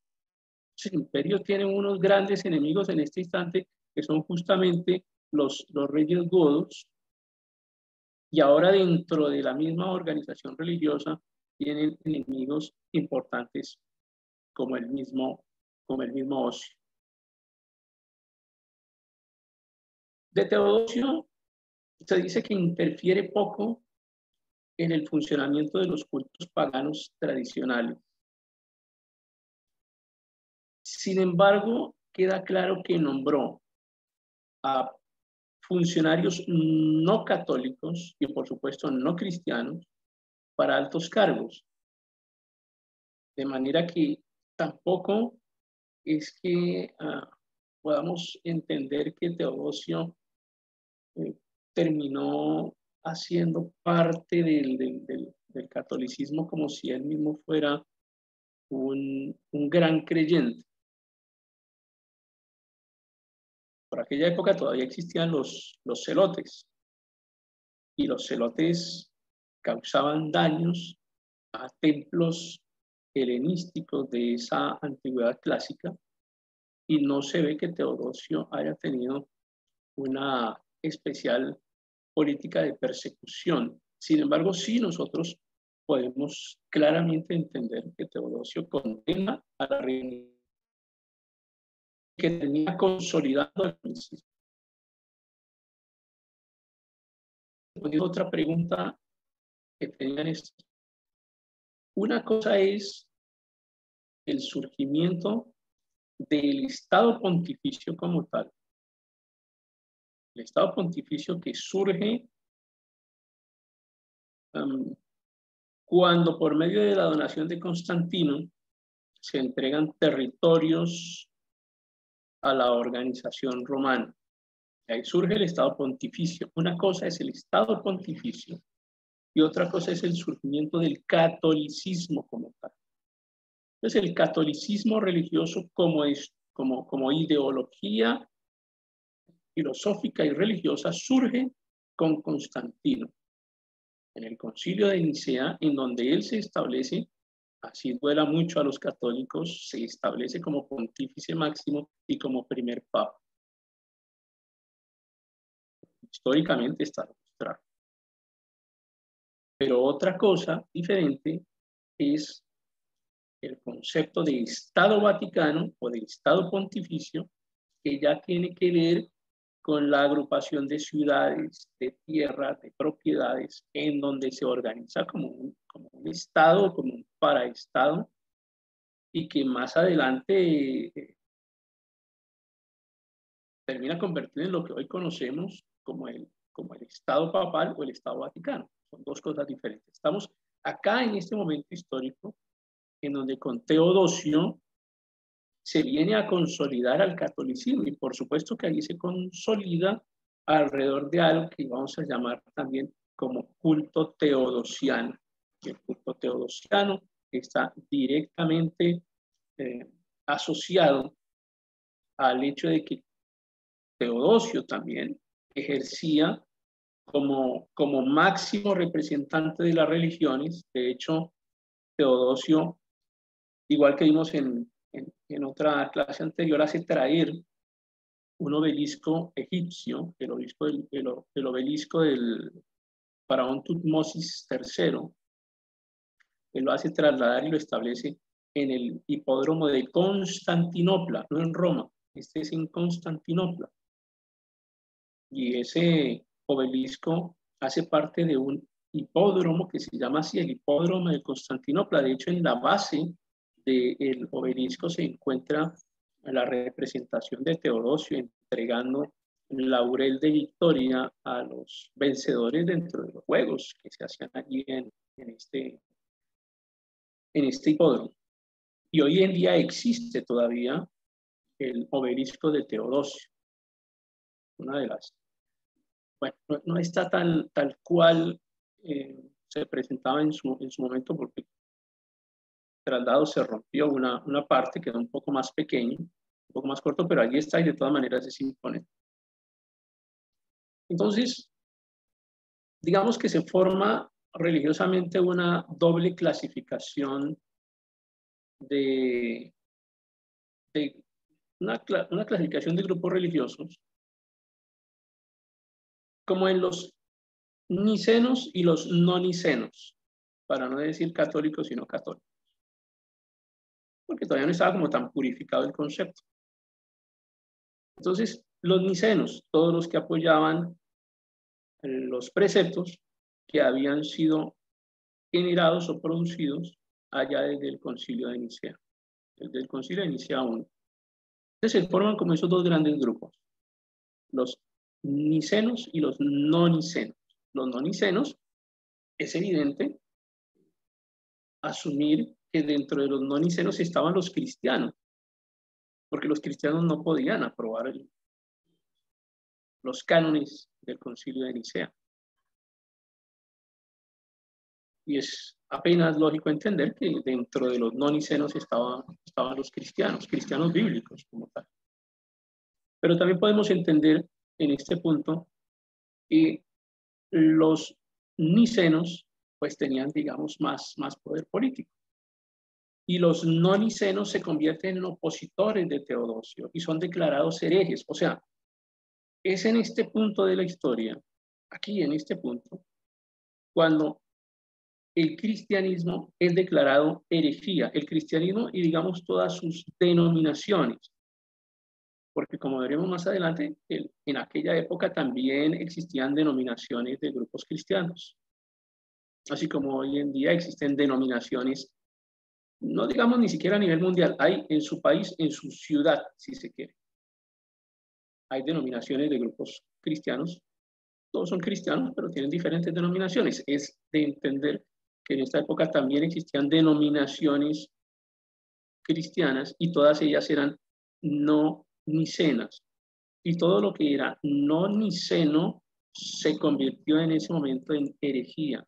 el imperio tiene unos grandes enemigos en este instante que son justamente los, reyes godos y ahora dentro de la misma organización religiosa tienen enemigos importantes como el mismo, como el mismo Ocio. De Teodosio se dice que interfiere poco en el funcionamiento de los cultos paganos tradicionales. Sin embargo, queda claro que nombró a funcionarios no católicos y por supuesto no cristianos para altos cargos. De manera que tampoco es que uh, podamos entender que Teodosio eh, terminó haciendo parte del, del, del, del, catolicismo como si él mismo fuera un, un gran creyente. Por aquella época todavía existían los, los celotes y los celotes causaban daños a templos helenísticos de esa antigüedad clásica y no se ve que Teodosio haya tenido una especial política de persecución. Sin embargo, sí nosotros podemos claramente entender que Teodosio condena a la reina que tenía consolidado el principio. Otra pregunta que tenían es, una cosa es el surgimiento del Estado pontificio como tal. El Estado pontificio que surge cuando por medio de la donación de Constantino se entregan territorios a la organización romana. ahí surge el Estado pontificio. Una cosa es el Estado pontificio y otra cosa es el surgimiento del catolicismo como tal. Entonces, el catolicismo religioso como, es, como, como ideología filosófica y religiosa surge con Constantino en el concilio de Nicea, en donde él se establece, así duela mucho a los católicos, se establece como pontífice máximo y como primer papa. Históricamente está demostrado. Pero otra cosa diferente es el concepto de Estado Vaticano o de Estado Pontificio, que ya tiene que ver con la agrupación de ciudades, de tierras, de propiedades, en donde se organiza como un, Estado, como un paraestado, y que más adelante eh, termina convertido en lo que hoy conocemos como el Estado papal o el Estado vaticano. Son dos cosas diferentes. Estamos acá en este momento histórico en donde con Teodosio se viene a consolidar al catolicismo y por supuesto que allí se consolida alrededor de algo que vamos a llamar también como culto teodosiano. El culto teodosiano está directamente eh, asociado al hecho de que Teodosio también ejercía como, como máximo representante de las religiones. De hecho, Teodosio, igual que vimos en, en, otra clase anterior, hace traer un obelisco egipcio, el obelisco del, el, el obelisco del faraón Tutmosis III. Él lo hace trasladar y lo establece en el hipódromo de Constantinopla, no en Roma, este es en Constantinopla. Y ese obelisco hace parte de un hipódromo que se llama así el hipódromo de Constantinopla. De hecho, en la base del obelisco se encuentra la representación de Teodosio entregando laurel de victoria a los vencedores dentro de los juegos que se hacían allí en, este, en este hipódromo. Y hoy en día existe todavía el obelisco de Teodosio, una de las, bueno, no, está tal, tal cual eh, se presentaba en su, en su momento porque traslado se rompió, una, una parte quedó un poco más pequeño, un poco más corto, pero allí está y de todas maneras es imponente. Entonces, digamos que se forma religiosamente una doble clasificación de, una, una, clasificación de grupos religiosos como en los nicenos y los no nicenos, para no decir católicos, sino católicos. Porque todavía no estaba como tan purificado el concepto. Entonces, los nicenos, todos los que apoyaban los preceptos que habían sido generados o producidos allá desde el concilio de Nicea, desde el concilio de Nicea 1. Entonces se forman como esos dos grandes grupos, los nicenos y los no nicenos. Los no nicenos, es evidente asumir que dentro de los no nicenos estaban los cristianos, porque los cristianos no podían aprobar los cánones del concilio de Nicea. Y es apenas lógico entender que dentro de los no nicenos estaban, estaban los cristianos, cristianos bíblicos como tal. Pero también podemos entender en este punto que los nicenos pues tenían, digamos, más, más poder político. Y los no nicenos se convierten en opositores de Teodosio y son declarados herejes. O sea, es en este punto de la historia, aquí en este punto, cuando el cristianismo es declarado herejía, el cristianismo y digamos todas sus denominaciones. Porque como veremos más adelante, en aquella época también existían denominaciones de grupos cristianos. Así como hoy en día existen denominaciones, no digamos ni siquiera a nivel mundial, hay en su país, en su ciudad, si se quiere hay denominaciones de grupos cristianos, todos son cristianos, pero tienen diferentes denominaciones. Es de entender que en esta época también existían denominaciones cristianas y todas ellas eran no nicenas. Y todo lo que era no niceno se convirtió en ese momento en herejía.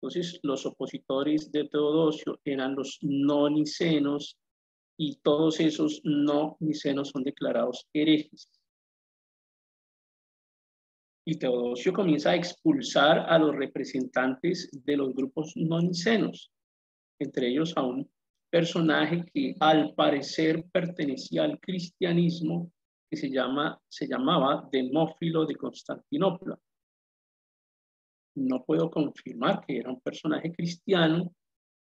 Entonces, los opositores de Teodosio eran los no nicenos y todos esos no nicenos son declarados herejes. Y Teodosio comienza a expulsar a los representantes de los grupos no nicenos, entre ellos a un personaje que al parecer pertenecía al cristianismo, que se, llama, se llamaba Demófilo de Constantinopla. No puedo confirmar que era un personaje cristiano,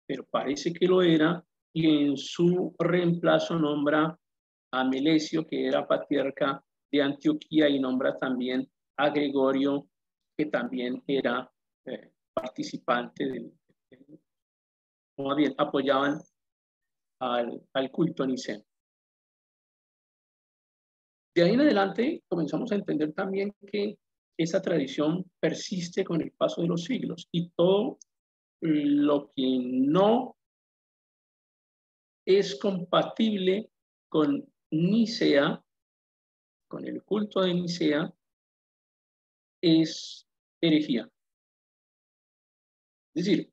pero parece que lo era y en su reemplazo nombra a Melesio, que era patriarca de Antioquía, y nombra también a Gregorio, que también era eh, participante del, más bien, apoyaban al, al culto niceno. De ahí en adelante comenzamos a entender también que esa tradición persiste con el paso de los siglos y todo lo que no es compatible con Nicea, con el culto de Nicea, es herejía. Es decir,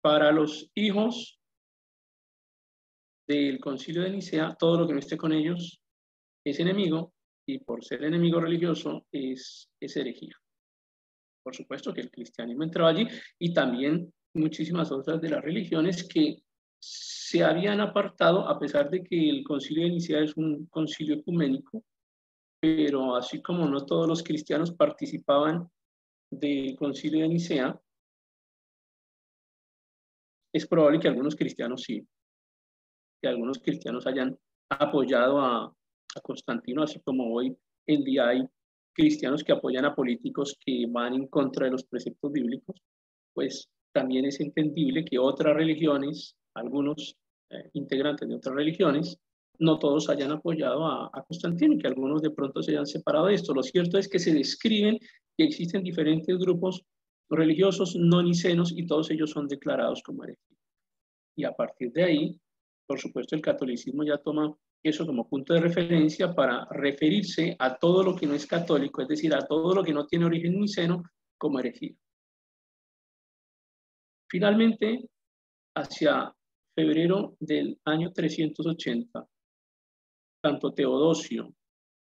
para los hijos del concilio de Nicea, todo lo que no esté con ellos es enemigo y por ser enemigo religioso es, es herejía. Por supuesto que el cristianismo entró allí y también muchísimas otras de las religiones que se habían apartado, a pesar de que el concilio de Nicea es un concilio ecuménico, pero así como no todos los cristianos participaban del concilio de Nicea, es probable que algunos cristianos sí, que algunos cristianos hayan apoyado a, a Constantino, así como hoy en día hay cristianos que apoyan a políticos que van en contra de los preceptos bíblicos, pues también es entendible que otras religiones, algunos eh, integrantes de otras religiones, no todos hayan apoyado a, Constantino, que algunos de pronto se hayan separado de esto. Lo cierto es que se describen que existen diferentes grupos religiosos no nicenos y todos ellos son declarados como herejes. Y a partir de ahí, por supuesto, el catolicismo ya toma eso como punto de referencia para referirse a todo lo que no es católico, es decir, a todo lo que no tiene origen niceno como herejía. Finalmente, hacia febrero del año 380, tanto Teodosio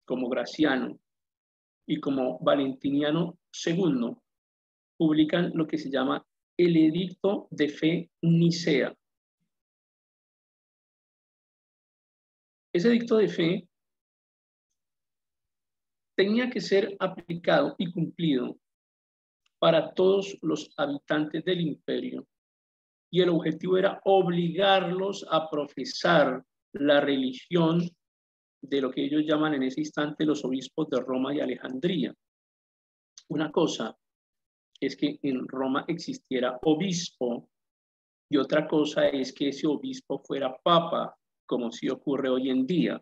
como Graciano y como Valentiniano II publican lo que se llama el Edicto de Fe Nicea. Ese edicto de fe tenía que ser aplicado y cumplido para todos los habitantes del imperio y el objetivo era obligarlos a profesar la religión de lo que ellos llaman en ese instante los obispos de Roma y Alejandría. Una cosa es que en Roma existiera obispo y otra cosa es que ese obispo fuera papa, como sí ocurre hoy en día.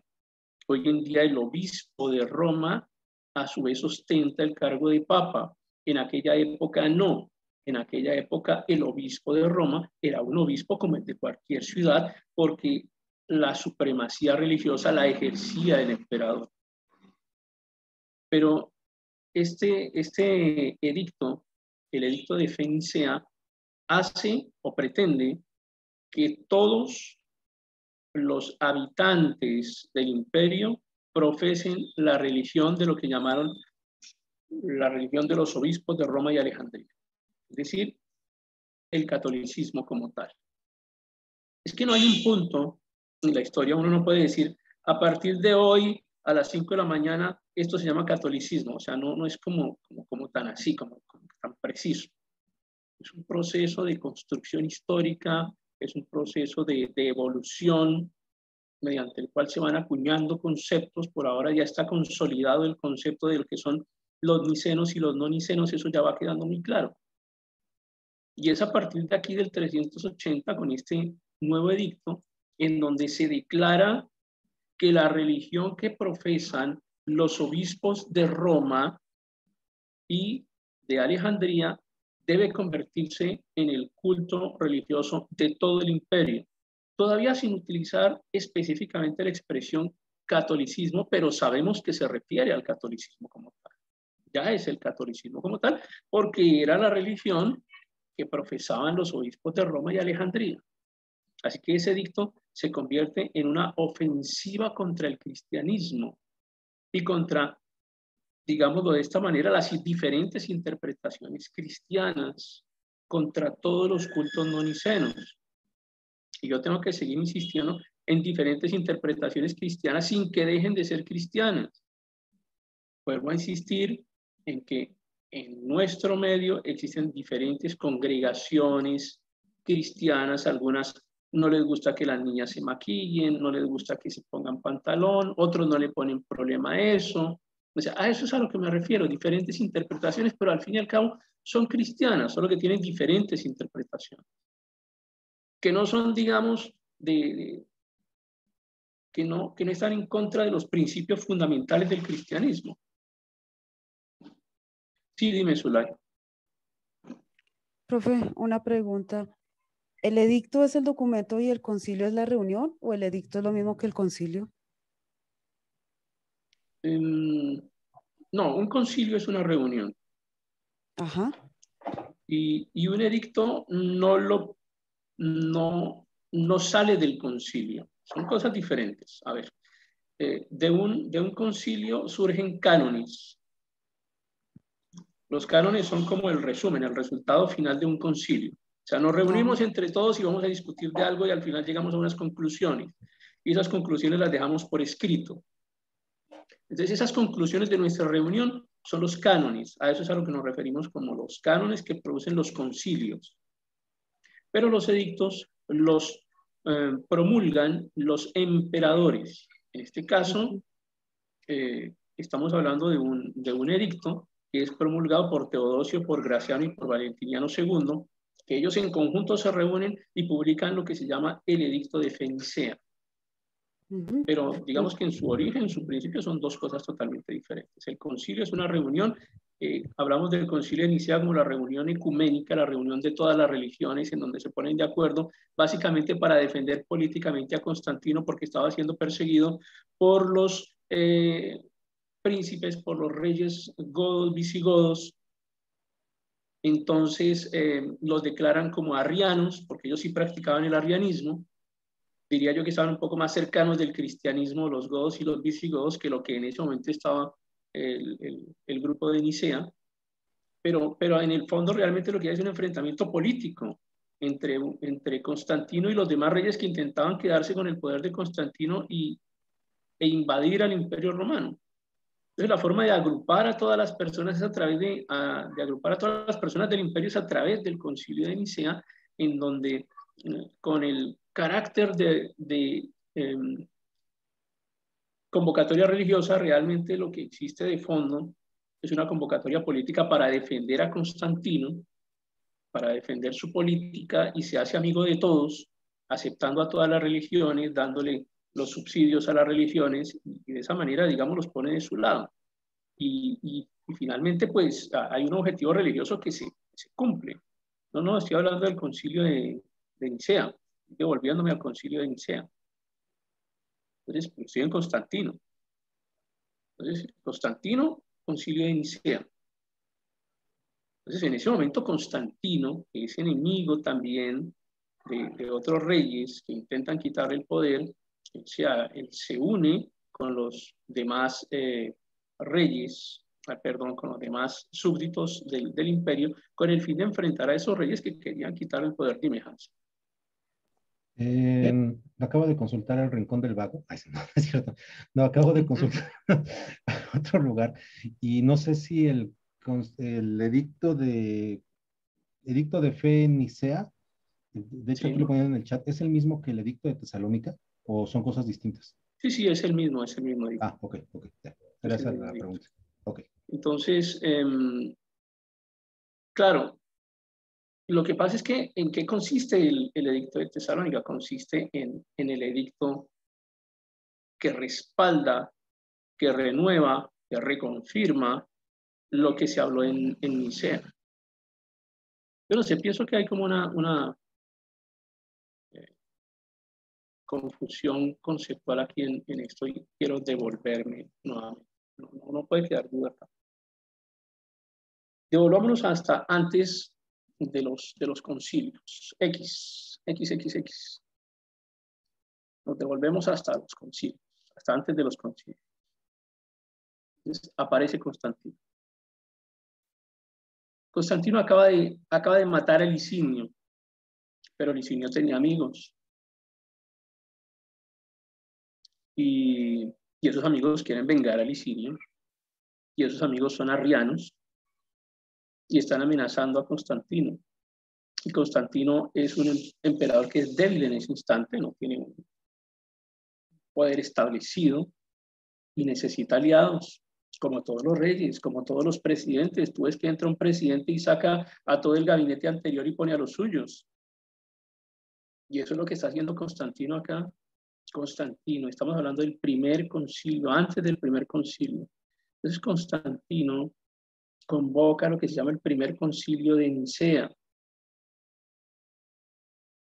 Hoy en día el obispo de Roma a su vez ostenta el cargo de papa. En aquella época no. En aquella época el obispo de Roma era un obispo como el de cualquier ciudad porque la supremacía religiosa la ejercía el emperador. Pero este, este edicto, el edicto de Fenicea, hace o pretende que todos los habitantes del imperio profesen la religión de lo que llamaron la religión de los obispos de Roma y Alejandría, es decir, el catolicismo como tal. Es que no hay un punto en la historia, uno no puede decir, a partir de hoy, a las 5 de la mañana, esto se llama catolicismo, o sea, no, no es como, como, como tan así, como, como tan preciso. Es un proceso de construcción histórica, es un proceso de, evolución mediante el cual se van acuñando conceptos. Por ahora ya está consolidado el concepto de lo que son los nicenos y los no nicenos, eso ya va quedando muy claro. Y es a partir de aquí del 380, con este nuevo edicto, en donde se declara que la religión que profesan los obispos de Roma y de Alejandría debe convertirse en el culto religioso de todo el imperio, todavía sin utilizar específicamente la expresión catolicismo, pero sabemos que se refiere al catolicismo como tal. Ya es el catolicismo como tal, porque era la religión que profesaban los obispos de Roma y Alejandría. Así que ese dicto se convierte en una ofensiva contra el cristianismo y contra digámoslo de esta manera, las diferentes interpretaciones cristianas contra todos los cultos no nicenos. Y yo tengo que seguir insistiendo en diferentes interpretaciones cristianas sin que dejen de ser cristianas. Vuelvo a insistir en que en nuestro medio existen diferentes congregaciones cristianas, algunas no les gusta que las niñas se maquillen, no les gusta que se pongan pantalón, otros no le ponen problema a eso, o sea, a eso es a lo que me refiero, diferentes interpretaciones, pero al fin y al cabo son cristianas, solo que tienen diferentes interpretaciones. Que no son, digamos, de, que, no, que no están en contra de los principios fundamentales del cristianismo. Sí, dime, Zulay. Profe, una pregunta. ¿El edicto es el documento y el concilio es la reunión o el edicto es lo mismo que el concilio? No, un concilio es una reunión. Ajá. Y, un edicto no, lo, no, no sale del concilio. Son cosas diferentes. A ver, eh, de, un, de un concilio surgen cánones. Los cánones son como el resumen, el resultado final de un concilio. O sea, nos reunimos entre todos y vamos a discutir de algo y al final llegamos a unas conclusiones. Y esas conclusiones las dejamos por escrito. Entonces, esas conclusiones de nuestra reunión son los cánones. A eso es a lo que nos referimos como los cánones que producen los concilios. Pero los edictos los eh, promulgan los emperadores. En este caso, eh, estamos hablando de un, de un edicto que es promulgado por Teodosio, por Graciano y por Valentiniano II, que ellos en conjunto se reúnen y publican lo que se llama el Edicto de Fenicea. Pero digamos que en su origen, en su principio, son dos cosas totalmente diferentes. El concilio es una reunión, eh, hablamos del concilio inicial como la reunión ecuménica, la reunión de todas las religiones en donde se ponen de acuerdo, básicamente para defender políticamente a Constantino porque estaba siendo perseguido por los eh, príncipes, por los reyes godos, visigodos, entonces eh, los declaran como arrianos, porque ellos sí practicaban el arrianismo, diría yo que estaban un poco más cercanos del cristianismo los godos y los visigodos que lo que en ese momento estaba el, el, grupo de Nicea, pero, pero en el fondo realmente lo que hay es un enfrentamiento político entre, entre Constantino y los demás reyes que intentaban quedarse con el poder de Constantino y, e invadir al imperio romano. Entonces la forma de agrupar a todas las personas es a través de, de agrupar a todas las personas del imperio es a través del concilio de Nicea, en donde eh, con el carácter de, em, convocatoria religiosa, realmente lo que existe de fondo es una convocatoria política para defender a Constantino, para defender su política y se hace amigo de todos, aceptando a todas las religiones, dándole los subsidios a las religiones y de esa manera, digamos, los pone de su lado. Y, finalmente, pues hay un objetivo religioso que se, cumple. No, no, estoy hablando del concilio de, de Nicea devolviéndome al concilio de Nicea. Entonces, pues, estoy en Constantino. Entonces, Constantino, concilio de Nicea. Entonces, en ese momento, Constantino, que es enemigo también de, otros reyes que intentan quitarle el poder, o sea, él se une con los demás eh, reyes, ah, perdón, con los demás súbditos del, del, imperio, con el fin de enfrentar a esos reyes que querían quitar el poder de Mejanza. Eh, acabo de consultar el Rincón del Vago. no, es cierto. No, acabo de consultar otro lugar y no sé si el, el edicto de edicto de fe en Nicea, de hecho aquí lo ponen en el chat, ¿es el mismo que el edicto de Tesalónica o son cosas distintas? Sí, sí, es el mismo, es el mismo edicto. Ah, ok, ok. Gracias la pregunta. Okay. Entonces, eh, claro, lo que pasa es que, ¿en qué consiste el, edicto de Tesalónica? Consiste en, el edicto que respalda, que renueva, que reconfirma lo que se habló en, en Nicea. Yo no sé, pienso que hay como una, una eh, confusión conceptual aquí en, esto y quiero devolverme nuevamente. No, no, puede quedar duda. Devolvámonos hasta antes de los, de los concilios. X, X, X, X. Nos devolvemos hasta los concilios, hasta antes de los concilios. Entonces, aparece Constantino. Constantino acaba de, acaba de matar a Licinio, pero Licinio tenía amigos. Y, y esos amigos quieren vengar a Licinio. Y esos amigos son arrianos y están amenazando a Constantino. Y Constantino es un emperador que es débil en ese instante, no tiene un poder establecido y necesita aliados, como todos los reyes, como todos los presidentes. Tú ves que entra un presidente y saca a todo el gabinete anterior y pone a los suyos. Y eso es lo que está haciendo Constantino acá. Constantino, estamos hablando del primer concilio, antes del primer concilio. Entonces Constantino convoca lo que se llama el primer concilio de Nicea.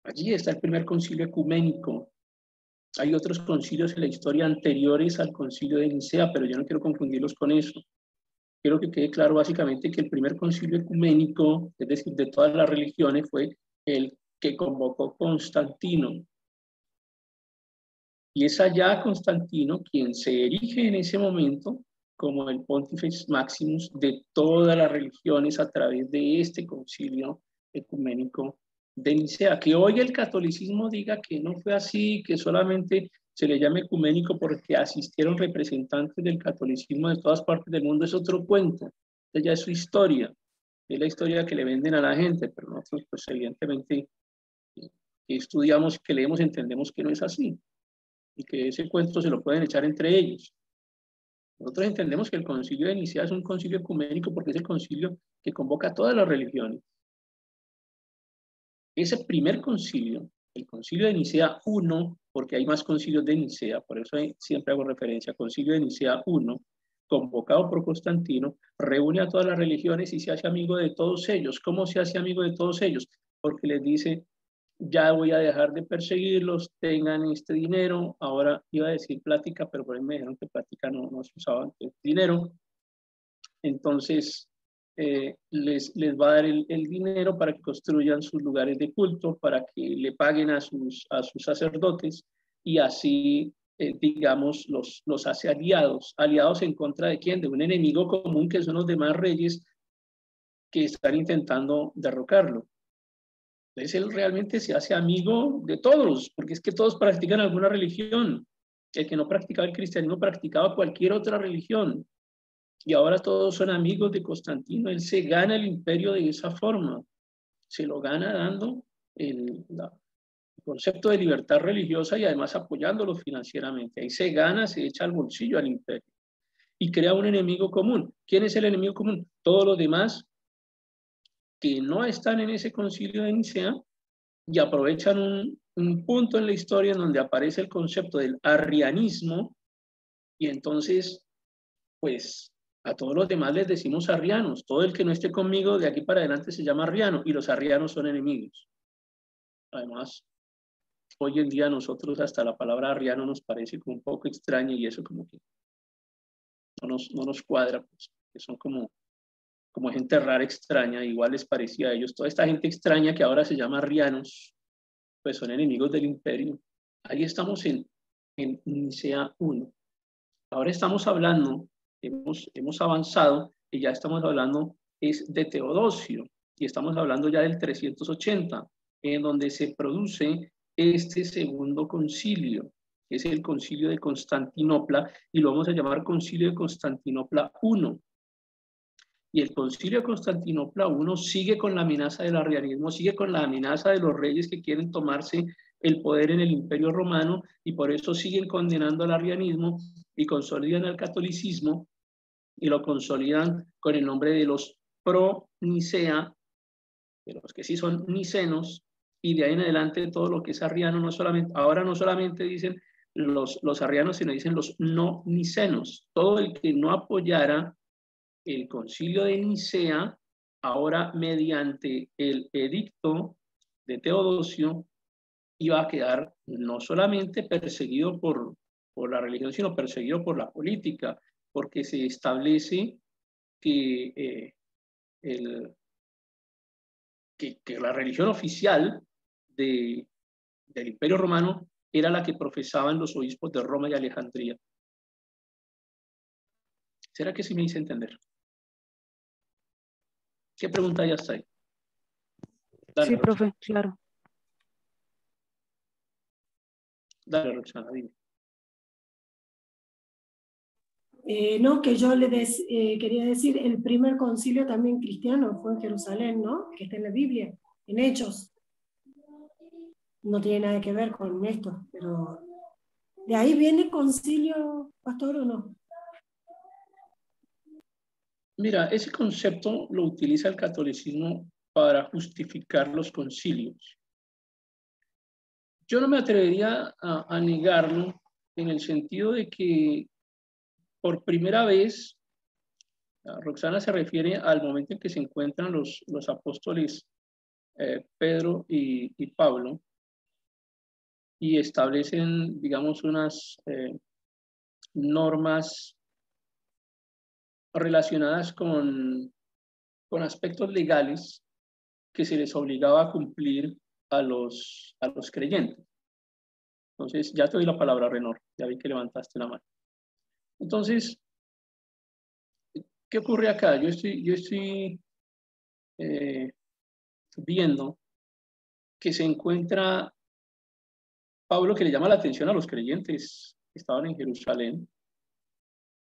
Allí está el primer concilio ecuménico. Hay otros concilios en la historia anteriores al concilio de Nicea, pero yo no quiero confundirlos con eso. Quiero que quede claro básicamente que el primer concilio ecuménico, es decir, de todas las religiones, fue el que convocó Constantino. Y es allá Constantino quien se erige en ese momento como el Pontifex Maximus de todas las religiones a través de este concilio ecuménico de Nicea. Que hoy el catolicismo diga que no fue así, que solamente se le llame ecuménico porque asistieron representantes del catolicismo de todas partes del mundo, es otro cuento. Ella es su historia, es la historia que le venden a la gente, pero nosotros pues evidentemente que estudiamos, que leemos, entendemos que no es así y que ese cuento se lo pueden echar entre ellos. Nosotros entendemos que el concilio de Nicea es un concilio ecuménico porque es el concilio que convoca a todas las religiones. Ese primer concilio El concilio de Nicea 1, porque hay más concilios de Nicea, por eso siempre hago referencia, concilio de Nicea 1, convocado por Constantino, reúne a todas las religiones y se hace amigo de todos ellos. ¿Cómo se hace amigo de todos ellos? Porque les dice, ya voy a dejar de perseguirlos, tengan este dinero. Ahora iba a decir plática, pero por ahí me dijeron que plática no, no se usaba antes, dinero. Entonces, eh, les, les va a dar el, el, dinero para que construyan sus lugares de culto, para que le paguen a sus, a sus sacerdotes y así, eh, digamos, los, los hace aliados. ¿Aliados en contra de quién? De un enemigo común que son los demás reyes que están intentando derrocarlo. Entonces él realmente se hace amigo de todos, porque es que todos practican alguna religión. El que no practicaba el cristianismo practicaba cualquier otra religión. Y ahora todos son amigos de Constantino. Él se gana el imperio de esa forma. Se lo gana dando el, concepto de libertad religiosa y además apoyándolo financieramente. Ahí se gana, se echa al bolsillo al imperio. Y crea un enemigo común. ¿Quién es el enemigo común? Todos los demás que no están en ese concilio de Nicea y aprovechan un, un punto en la historia en donde aparece el concepto del arrianismo y entonces, pues a todos los demás les decimos arrianos. Todo el que no esté conmigo de aquí para adelante se llama arriano y los arrianos son enemigos. Además, hoy en día nosotros hasta la palabra arriano nos parece como un poco extraña y eso como que no nos, no nos cuadra, pues, que son como como gente rara, extraña, igual les parecía a ellos. Toda esta gente extraña que ahora se llama rianos, pues son enemigos del imperio. Ahí estamos en, en Nicea 1. Ahora estamos hablando, hemos, hemos avanzado y ya estamos hablando es de Teodosio y estamos hablando ya del 380, en donde se produce este segundo concilio, que es el concilio de Constantinopla, y lo vamos a llamar concilio de Constantinopla 1. Y el concilio de Constantinopla I sigue con la amenaza del arrianismo, sigue con la amenaza de los reyes que quieren tomarse el poder en el imperio romano y por eso siguen condenando al arrianismo y consolidan el catolicismo y lo consolidan con el nombre de los pro-nicea, de los que sí son nicenos, y de ahí en adelante todo lo que es arriano, no solamente, ahora no solamente dicen los, los arrianos, sino dicen los no nicenos. Todo el que no apoyara el concilio de Nicea, ahora mediante el edicto de Teodosio, iba a quedar no solamente perseguido por, por la religión, sino perseguido por la política, porque se establece que, eh, el, que, la religión oficial de, del Imperio Romano era la que profesaban los obispos de Roma y Alejandría. ¿Será que sí me hice entender? ¿Qué pregunta ya está ahí? sí, profe, claro. Dale, Roxana, dime. Eh, no, que yo le eh, quería decir, el primer concilio también cristiano fue en Jerusalén, ¿no? Que está en la Biblia, en Hechos. No tiene nada que ver con esto, pero ¿de ahí viene concilio, pastor, o no? Mira, ese concepto lo utiliza el catolicismo para justificar los concilios. Yo no me atrevería a, negarlo en el sentido de que por primera vez, Roxana se refiere al momento en que se encuentran los, los apóstoles eh, Pedro y, Pablo y establecen, digamos, unas eh, normas relacionadas con, con aspectos legales que se les obligaba a cumplir a los, a los creyentes. Entonces, ya te doy la palabra, Renor, ya vi que levantaste la mano. Entonces, ¿qué ocurre acá? Yo estoy, yo estoy eh, viendo que se encuentra Pablo que le llama la atención a los creyentes que estaban en Jerusalén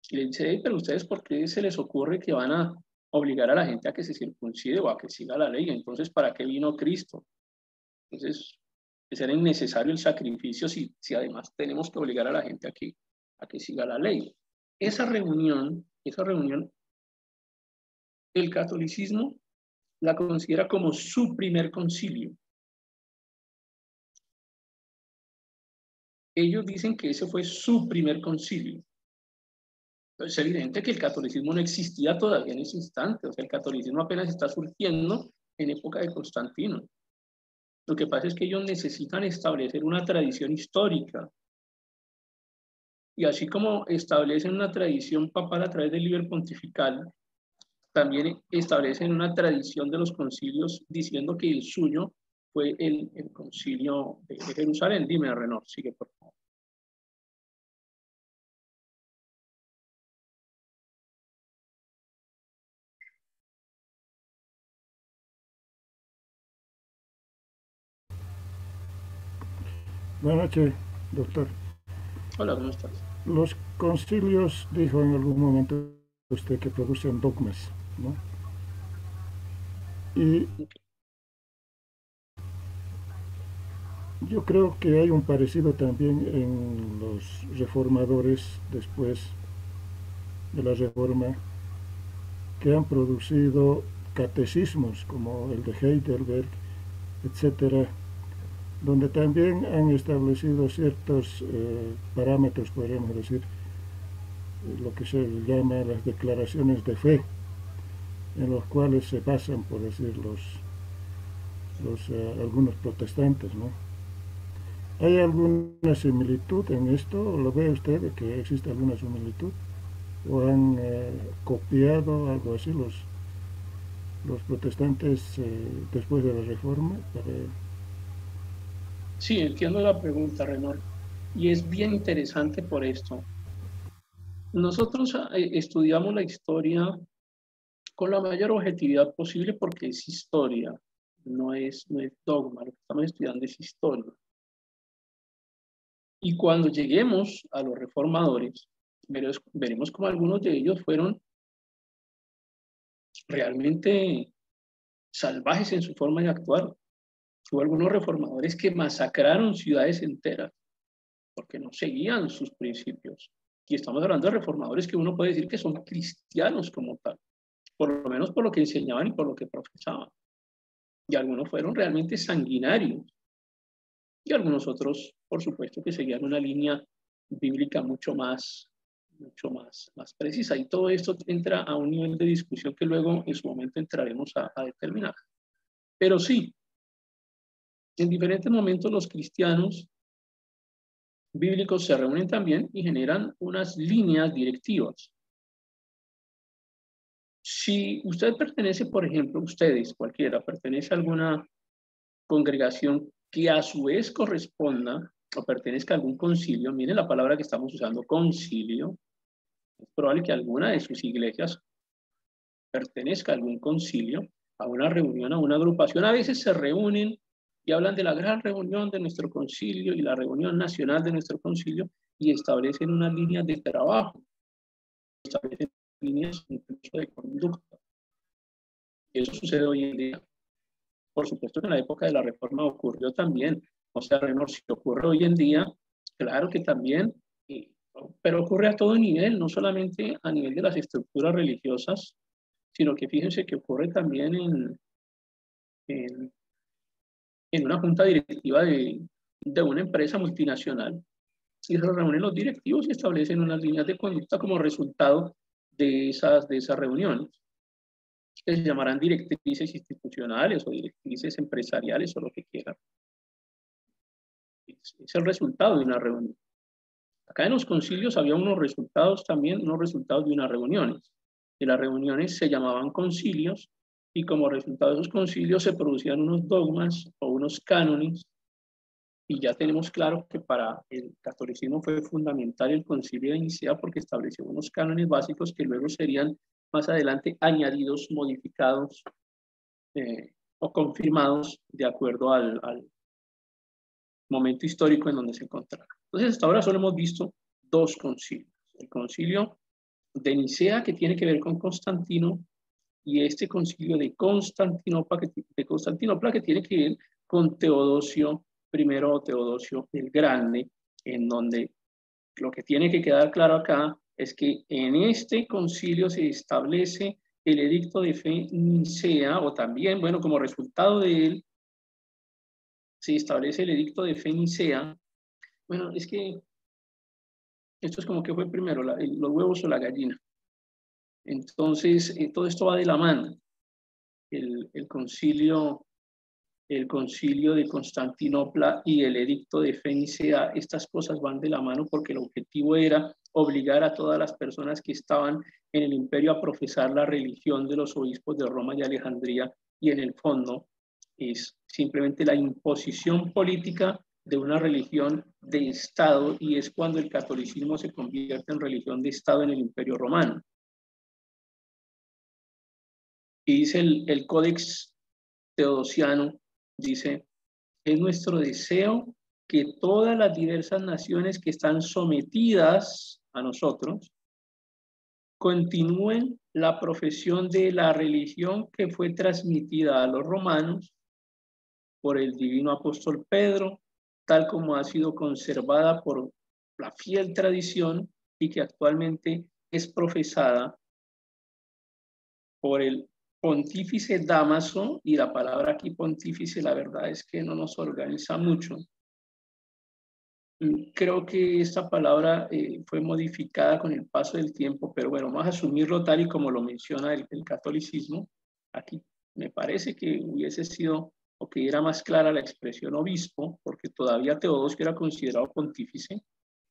y le dice, pero ustedes, ¿por qué se les ocurre que van a obligar a la gente a que se circuncide o a que siga la ley? Entonces, ¿para qué vino Cristo? Entonces, era innecesario el sacrificio si, si además tenemos que obligar a la gente a que, a que siga la ley. Esa reunión, esa reunión, el catolicismo la considera como su primer concilio. ellos dicen que ese fue su primer concilio. Es evidente que el catolicismo no existía todavía en ese instante, o sea, el catolicismo apenas está surgiendo en época de Constantino. Lo que pasa es que ellos necesitan establecer una tradición histórica. Y así como establecen una tradición papal a través del liber pontifical, también establecen una tradición de los concilios diciendo que el suyo fue el, concilio de, Jerusalén. Dime, Renor, sigue por Buenas noches, doctor. Hola, ¿cómo estás? Los concilios, dijo en algún momento usted, que producen dogmas, ¿no? Y yo creo que hay un parecido también en los reformadores después de la reforma que han producido catecismos como el de Heidelberg, etcétera, donde también han establecido ciertos eh, parámetros, podríamos decir, lo que se llama las declaraciones de fe, en los cuales se basan, por decir, los, eh, algunos protestantes. ¿no? ¿Hay alguna similitud en esto? ¿Lo ve usted que existe alguna similitud? ¿O han eh, copiado algo así los, los protestantes después de la reforma? Para, Sí, entiendo la pregunta, Renor. Y es bien interesante por esto. Nosotros eh, estudiamos la historia con la mayor objetividad posible porque es historia, no es, no es dogma. Lo que estamos estudiando es historia. Y cuando lleguemos a los reformadores, veremos, veremos cómo algunos de ellos fueron realmente salvajes en su forma de actuar. Hubo algunos reformadores que masacraron ciudades enteras porque no seguían sus principios. Y estamos hablando de reformadores que uno puede decir que son cristianos como tal, por lo menos por lo que enseñaban y por lo que profesaban. Y algunos fueron realmente sanguinarios. Y algunos otros, por supuesto, que seguían una línea bíblica mucho más, mucho más, más precisa. Y todo esto entra a un nivel de discusión que luego en su momento entraremos a, a determinar. Pero sí, en diferentes momentos los cristianos bíblicos se reúnen también y generan unas líneas directivas. Si usted pertenece, por ejemplo, ustedes, cualquiera, pertenece a alguna congregación que a su vez corresponda o pertenezca a algún concilio, miren la palabra que estamos usando, concilio, es probable que alguna de sus iglesias pertenezca a algún concilio, a una reunión, a una agrupación. A veces se reúnen y hablan de la gran reunión de nuestro concilio y la reunión nacional de nuestro concilio y establecen una línea de trabajo, establecen líneas de conducta. Eso sucede hoy en día. Por supuesto que en la época de la reforma ocurrió también, o sea, si ocurre hoy en día, claro que también, pero ocurre a todo nivel, no solamente a nivel de las estructuras religiosas, sino que fíjense que ocurre también en, en en una junta directiva de, de una empresa multinacional y se reúnen los directivos y establecen unas líneas de conducta como resultado de esas, de esas reuniones, se llamarán directrices institucionales o directrices empresariales o lo que quieran. Es, es el resultado de una reunión. Acá en los concilios había unos resultados también, unos resultados de unas reuniones. De las reuniones se llamaban concilios y como resultado de esos concilios se producían unos dogmas o unos cánones y ya tenemos claro que para el catolicismo fue fundamental el concilio de Nicea porque estableció unos cánones básicos que luego serían más adelante añadidos, modificados eh, o confirmados de acuerdo al, al, momento histórico en donde se encontraba. Entonces, hasta ahora solo hemos visto dos concilios. El concilio de Nicea, que tiene que ver con Constantino, y este concilio de Constantinopla, que, de Constantinopla que tiene que ver con Teodosio primero Teodosio el Grande, en donde lo que tiene que quedar claro acá es que en este concilio se establece el edicto de fe nicea, o también, bueno, como resultado de él, se establece el edicto de fe nicea, Bueno, es que esto es como que fue primero, los huevos o la gallina. Entonces, eh, todo esto va de la mano. El, el, concilio, el concilio de Constantinopla y el edicto de Fenicea, estas cosas van de la mano porque el objetivo era obligar a todas las personas que estaban en el imperio a profesar la religión de los obispos de Roma y Alejandría y en el fondo es simplemente la imposición política de una religión de Estado y es cuando el catolicismo se convierte en religión de Estado en el Imperio Romano. Y dice el, el Códex Teodosiano, dice, es nuestro deseo que todas las diversas naciones que están sometidas a nosotros continúen la profesión de la religión que fue transmitida a los romanos por el divino apóstol Pedro, tal como ha sido conservada por la fiel tradición y que actualmente es profesada por el pontífice Damaso, y la palabra aquí pontífice, la verdad es que no nos organiza mucho. Creo que esta palabra eh, fue modificada con el paso del tiempo, pero bueno, vamos a asumirlo tal y como lo menciona el, el catolicismo. Aquí me parece que hubiese sido o que era más clara la expresión obispo, porque todavía Teodosio era considerado pontífice,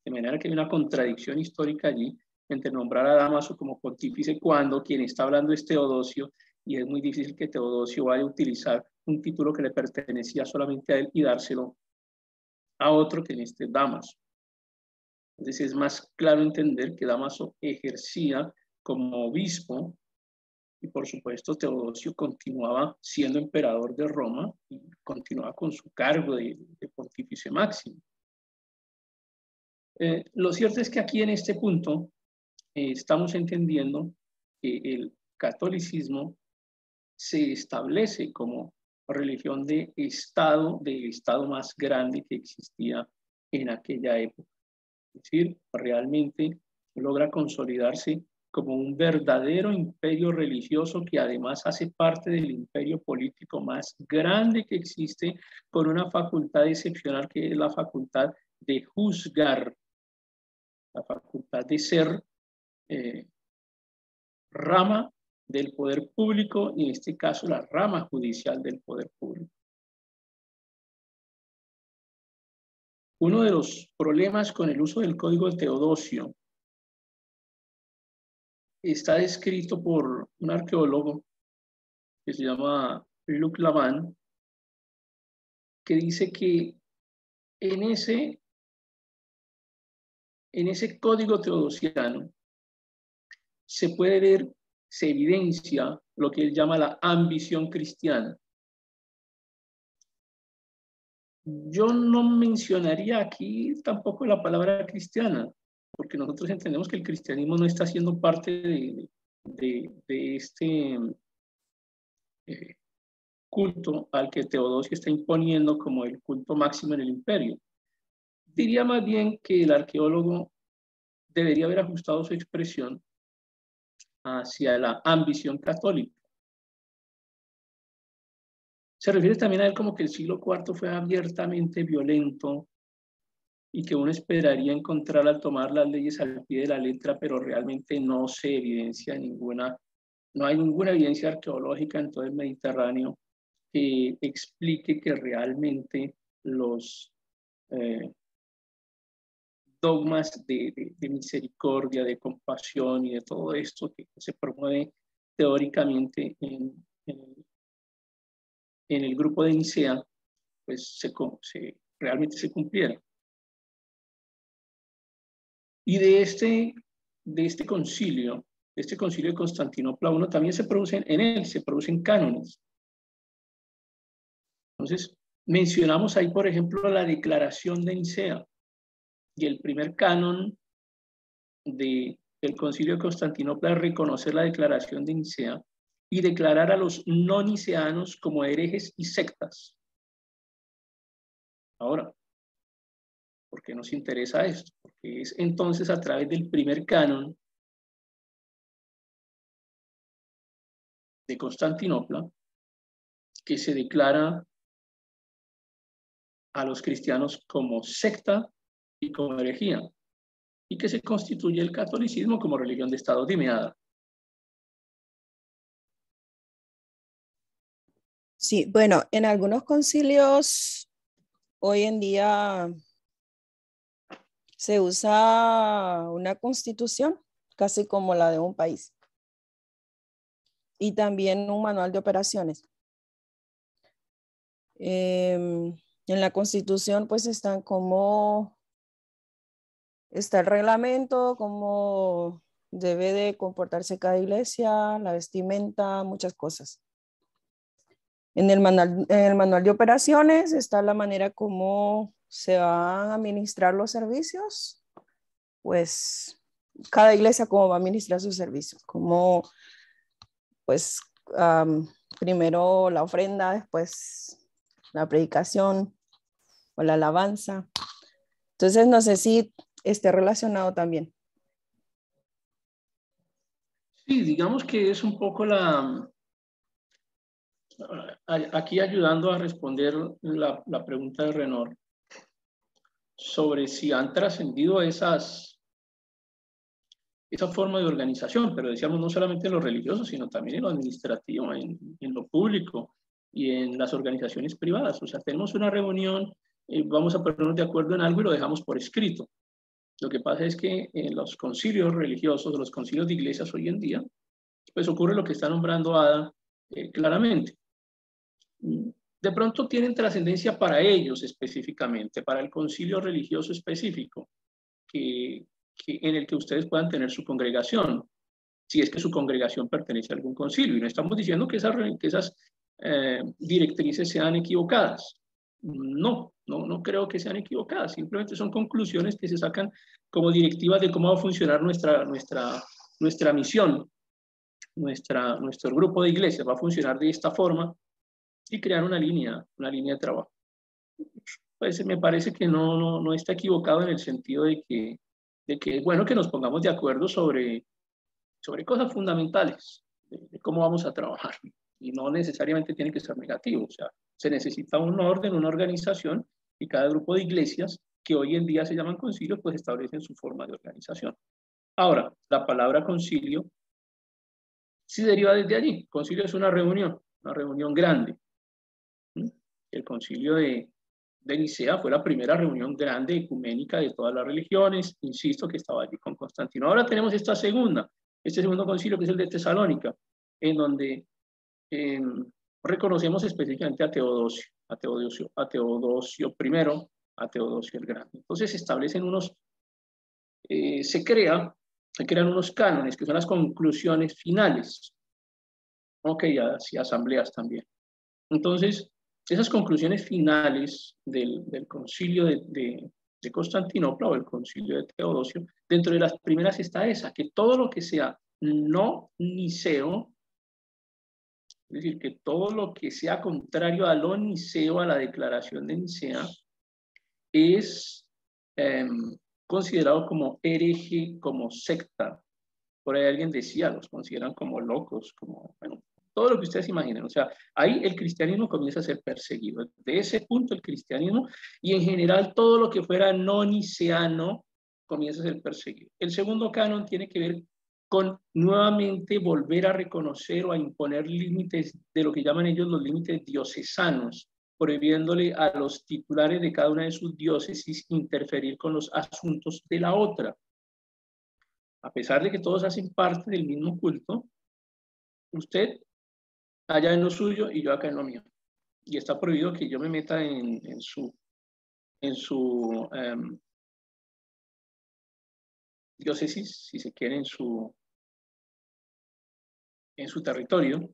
de manera que hay una contradicción histórica allí entre nombrar a Damaso como pontífice cuando quien está hablando es Teodosio y es muy difícil que Teodosio vaya a utilizar un título que le pertenecía solamente a él y dárselo a otro que en este Damaso. Entonces es más claro entender que Damaso ejercía como obispo y por supuesto Teodosio continuaba siendo emperador de Roma y continuaba con su cargo de, pontífice máximo. Eh, lo cierto es que aquí en este punto eh, estamos entendiendo que el catolicismo se establece como religión de Estado, del Estado más grande que existía en aquella época. Es decir, realmente logra consolidarse como un verdadero imperio religioso que además hace parte del imperio político más grande que existe con una facultad excepcional que es la facultad de juzgar, la facultad de ser eh, rama del poder público y en este caso la rama judicial del poder público. Uno de los problemas con el uso del código de Teodosio está descrito por un arqueólogo que se llama Luc Lavin, que dice que en ese, en ese código teodosiano se puede ver, se evidencia lo que él llama la ambición cristiana. Yo no mencionaría aquí tampoco la palabra cristiana, porque nosotros entendemos que el cristianismo no está siendo parte de, este eh, culto al que Teodosio está imponiendo como el culto máximo en el imperio. Diría más bien que el arqueólogo debería haber ajustado su expresión hacia la ambición católica. Se refiere también a él como que el siglo IV fue abiertamente violento y que uno esperaría encontrar al tomar las leyes al pie de la letra, pero realmente no se evidencia ninguna, no hay ninguna evidencia arqueológica en todo el Mediterráneo que explique que realmente los eh, dogmas de, misericordia, de compasión y de todo esto que se promueve teóricamente en, en, el grupo de Nicea, pues realmente se cumplieran. Y de este, de este concilio, de este concilio de Constantinopla uno también se producen, en él se producen cánones. Entonces, mencionamos ahí, por ejemplo, la declaración de Nicea. Y el primer canon de, del concilio de Constantinopla es reconocer la declaración de Nicea y declarar a los no niceanos como herejes y sectas. Ahora, ¿por qué nos interesa esto? es entonces a través del primer canon de Constantinopla que se declara a los cristianos como secta y como herejía, y que se constituye el catolicismo como religión de Estado dimiada. Sí, bueno, en algunos concilios hoy en día se usa una constitución casi como la de un país y también un manual de operaciones. Em, en la constitución pues están como, está el reglamento, cómo debe de comportarse cada iglesia, la vestimenta, muchas cosas. En el manual, en el manual de operaciones está la manera como se van a administrar los servicios, pues cada iglesia cómo va a administrar sus servicios, como pues primero la ofrenda, después la predicación o la alabanza. Entonces, no sé si esté relacionado también. Sí, digamos que es un poco la, aquí ayudando a responder la, la pregunta de Renor sobre si han trascendido esas, esa forma de organización, pero decíamos no solamente en lo religioso, sino también en lo administrativo, en, en lo público y en las organizaciones privadas. O sea, tenemos una reunión, eh, vamos a ponernos de acuerdo en algo y lo dejamos por escrito. Lo que pasa es que en los concilios religiosos, los concilios de iglesias hoy en día, pues ocurre lo que está nombrando Ada eh, claramente. De pronto tienen trascendencia para ellos específicamente, para el concilio religioso específico, que, en el que ustedes puedan tener su congregación, si es que su congregación pertenece a algún concilio. Y no estamos diciendo que esas, eh, directrices sean equivocadas. No, no, no creo que sean equivocadas. Simplemente son conclusiones que se sacan como directivas de cómo va a funcionar nuestra, nuestra, nuestra misión, nuestra, nuestro grupo de iglesias va a funcionar de esta forma y crear una línea, una línea de trabajo. Pues me parece que no, no, no está equivocado en el sentido de que de que es bueno que nos pongamos de acuerdo sobre, sobre cosas fundamentales, de, cómo vamos a trabajar. Y no necesariamente tiene que ser negativo, se necesita un orden, una organización, y cada grupo de iglesias que hoy en día se llaman concilios, pues establecen su forma de organización. Ahora, la palabra concilio sí deriva desde allí. Concilio es una reunión, una reunión grande. El concilio de, Nicea fue la primera reunión grande ecuménica de todas las religiones, insisto que estaba allí con Constantino. Ahora tenemos esta segunda, este segundo concilio que es el de Tesalónica, en donde reconocemos específicamente a Teodosio, a Teodosio, a Teodosio I, a Teodosio el Grande. Entonces se establecen unos, eh, se crea, se crean unos cánones que son las conclusiones finales, ok, y asambleas también. Entonces, esas conclusiones finales del, concilio de, Constantinopla o el concilio de Teodosio, dentro de las primeras está esa, que todo lo que sea no niceo, es decir, que todo lo que sea contrario a lo niceo, a la declaración de Nicea, es em, considerado como hereje, como secta. Por ahí alguien decía, los consideran como locos, como, bueno, todo lo que ustedes imaginen. O sea, ahí el cristianismo comienza a ser perseguido. De ese punto el cristianismo y en general todo lo que fuera no niceano comienza a ser perseguido. El segundo canon tiene que ver con nuevamente volver a reconocer o a imponer límites de lo que llaman ellos los límites diocesanos, prohibiéndole a los titulares de cada una de sus diócesis interferir con los asuntos de la otra. A pesar de que todos hacen parte del mismo culto, usted allá en lo suyo y yo acá en lo mío. Y está prohibido que yo me meta en, su, en su em, diócesis, si se quiere, en su, en su territorio,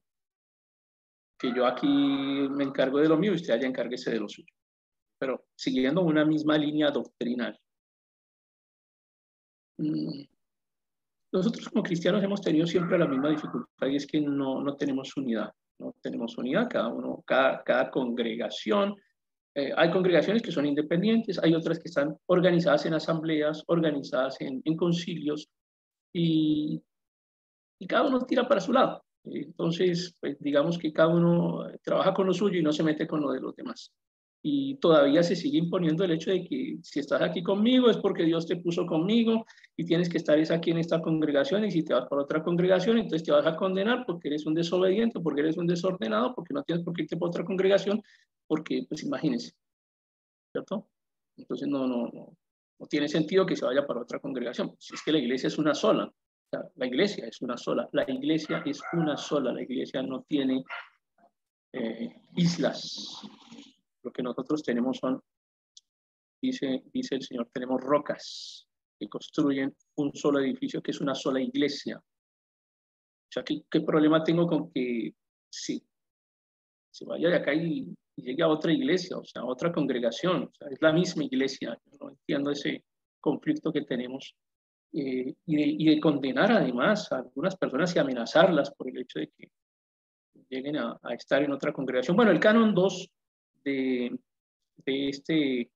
que yo aquí me encargo de lo mío y usted allá encárguese de lo suyo. Pero siguiendo una misma línea doctrinal. Mm, nosotros como cristianos hemos tenido siempre la misma dificultad y es que no, no tenemos unidad. ¿no? Tenemos unidad, cada uno, cada, cada congregación. Eh, hay congregaciones que son independientes, hay otras que están organizadas en asambleas, organizadas en, concilios y, y cada uno tira para su lado. Entonces, pues digamos que cada uno trabaja con lo suyo y no se mete con lo de los demás. y todavía se sigue imponiendo el hecho de que si estás aquí conmigo es porque Dios te puso conmigo y tienes que estar aquí en esta congregación y si te vas para otra congregación entonces te vas a condenar porque eres un desobediente, porque eres un desordenado, porque no tienes por qué irte para otra congregación, porque pues imagínense, ¿cierto? Entonces no, no, no, no tiene sentido que se vaya para otra congregación, si es que la iglesia es una sola, la iglesia es una sola, la iglesia es una sola, la iglesia no tiene eh, islas, lo que nosotros tenemos son, dice, dice el Señor, tenemos rocas que construyen un solo edificio que es una sola iglesia. O sea, ¿qué, qué problema tengo con que sí, se vaya de acá y, llegue a otra iglesia, o sea, a otra congregación? O sea, es la misma iglesia. no entiendo ese conflicto que tenemos. Eh, y, de, y, de, condenar además a algunas personas y amenazarlas por el hecho de que lleguen a, a estar en otra congregación. Bueno, el canon 2 de, este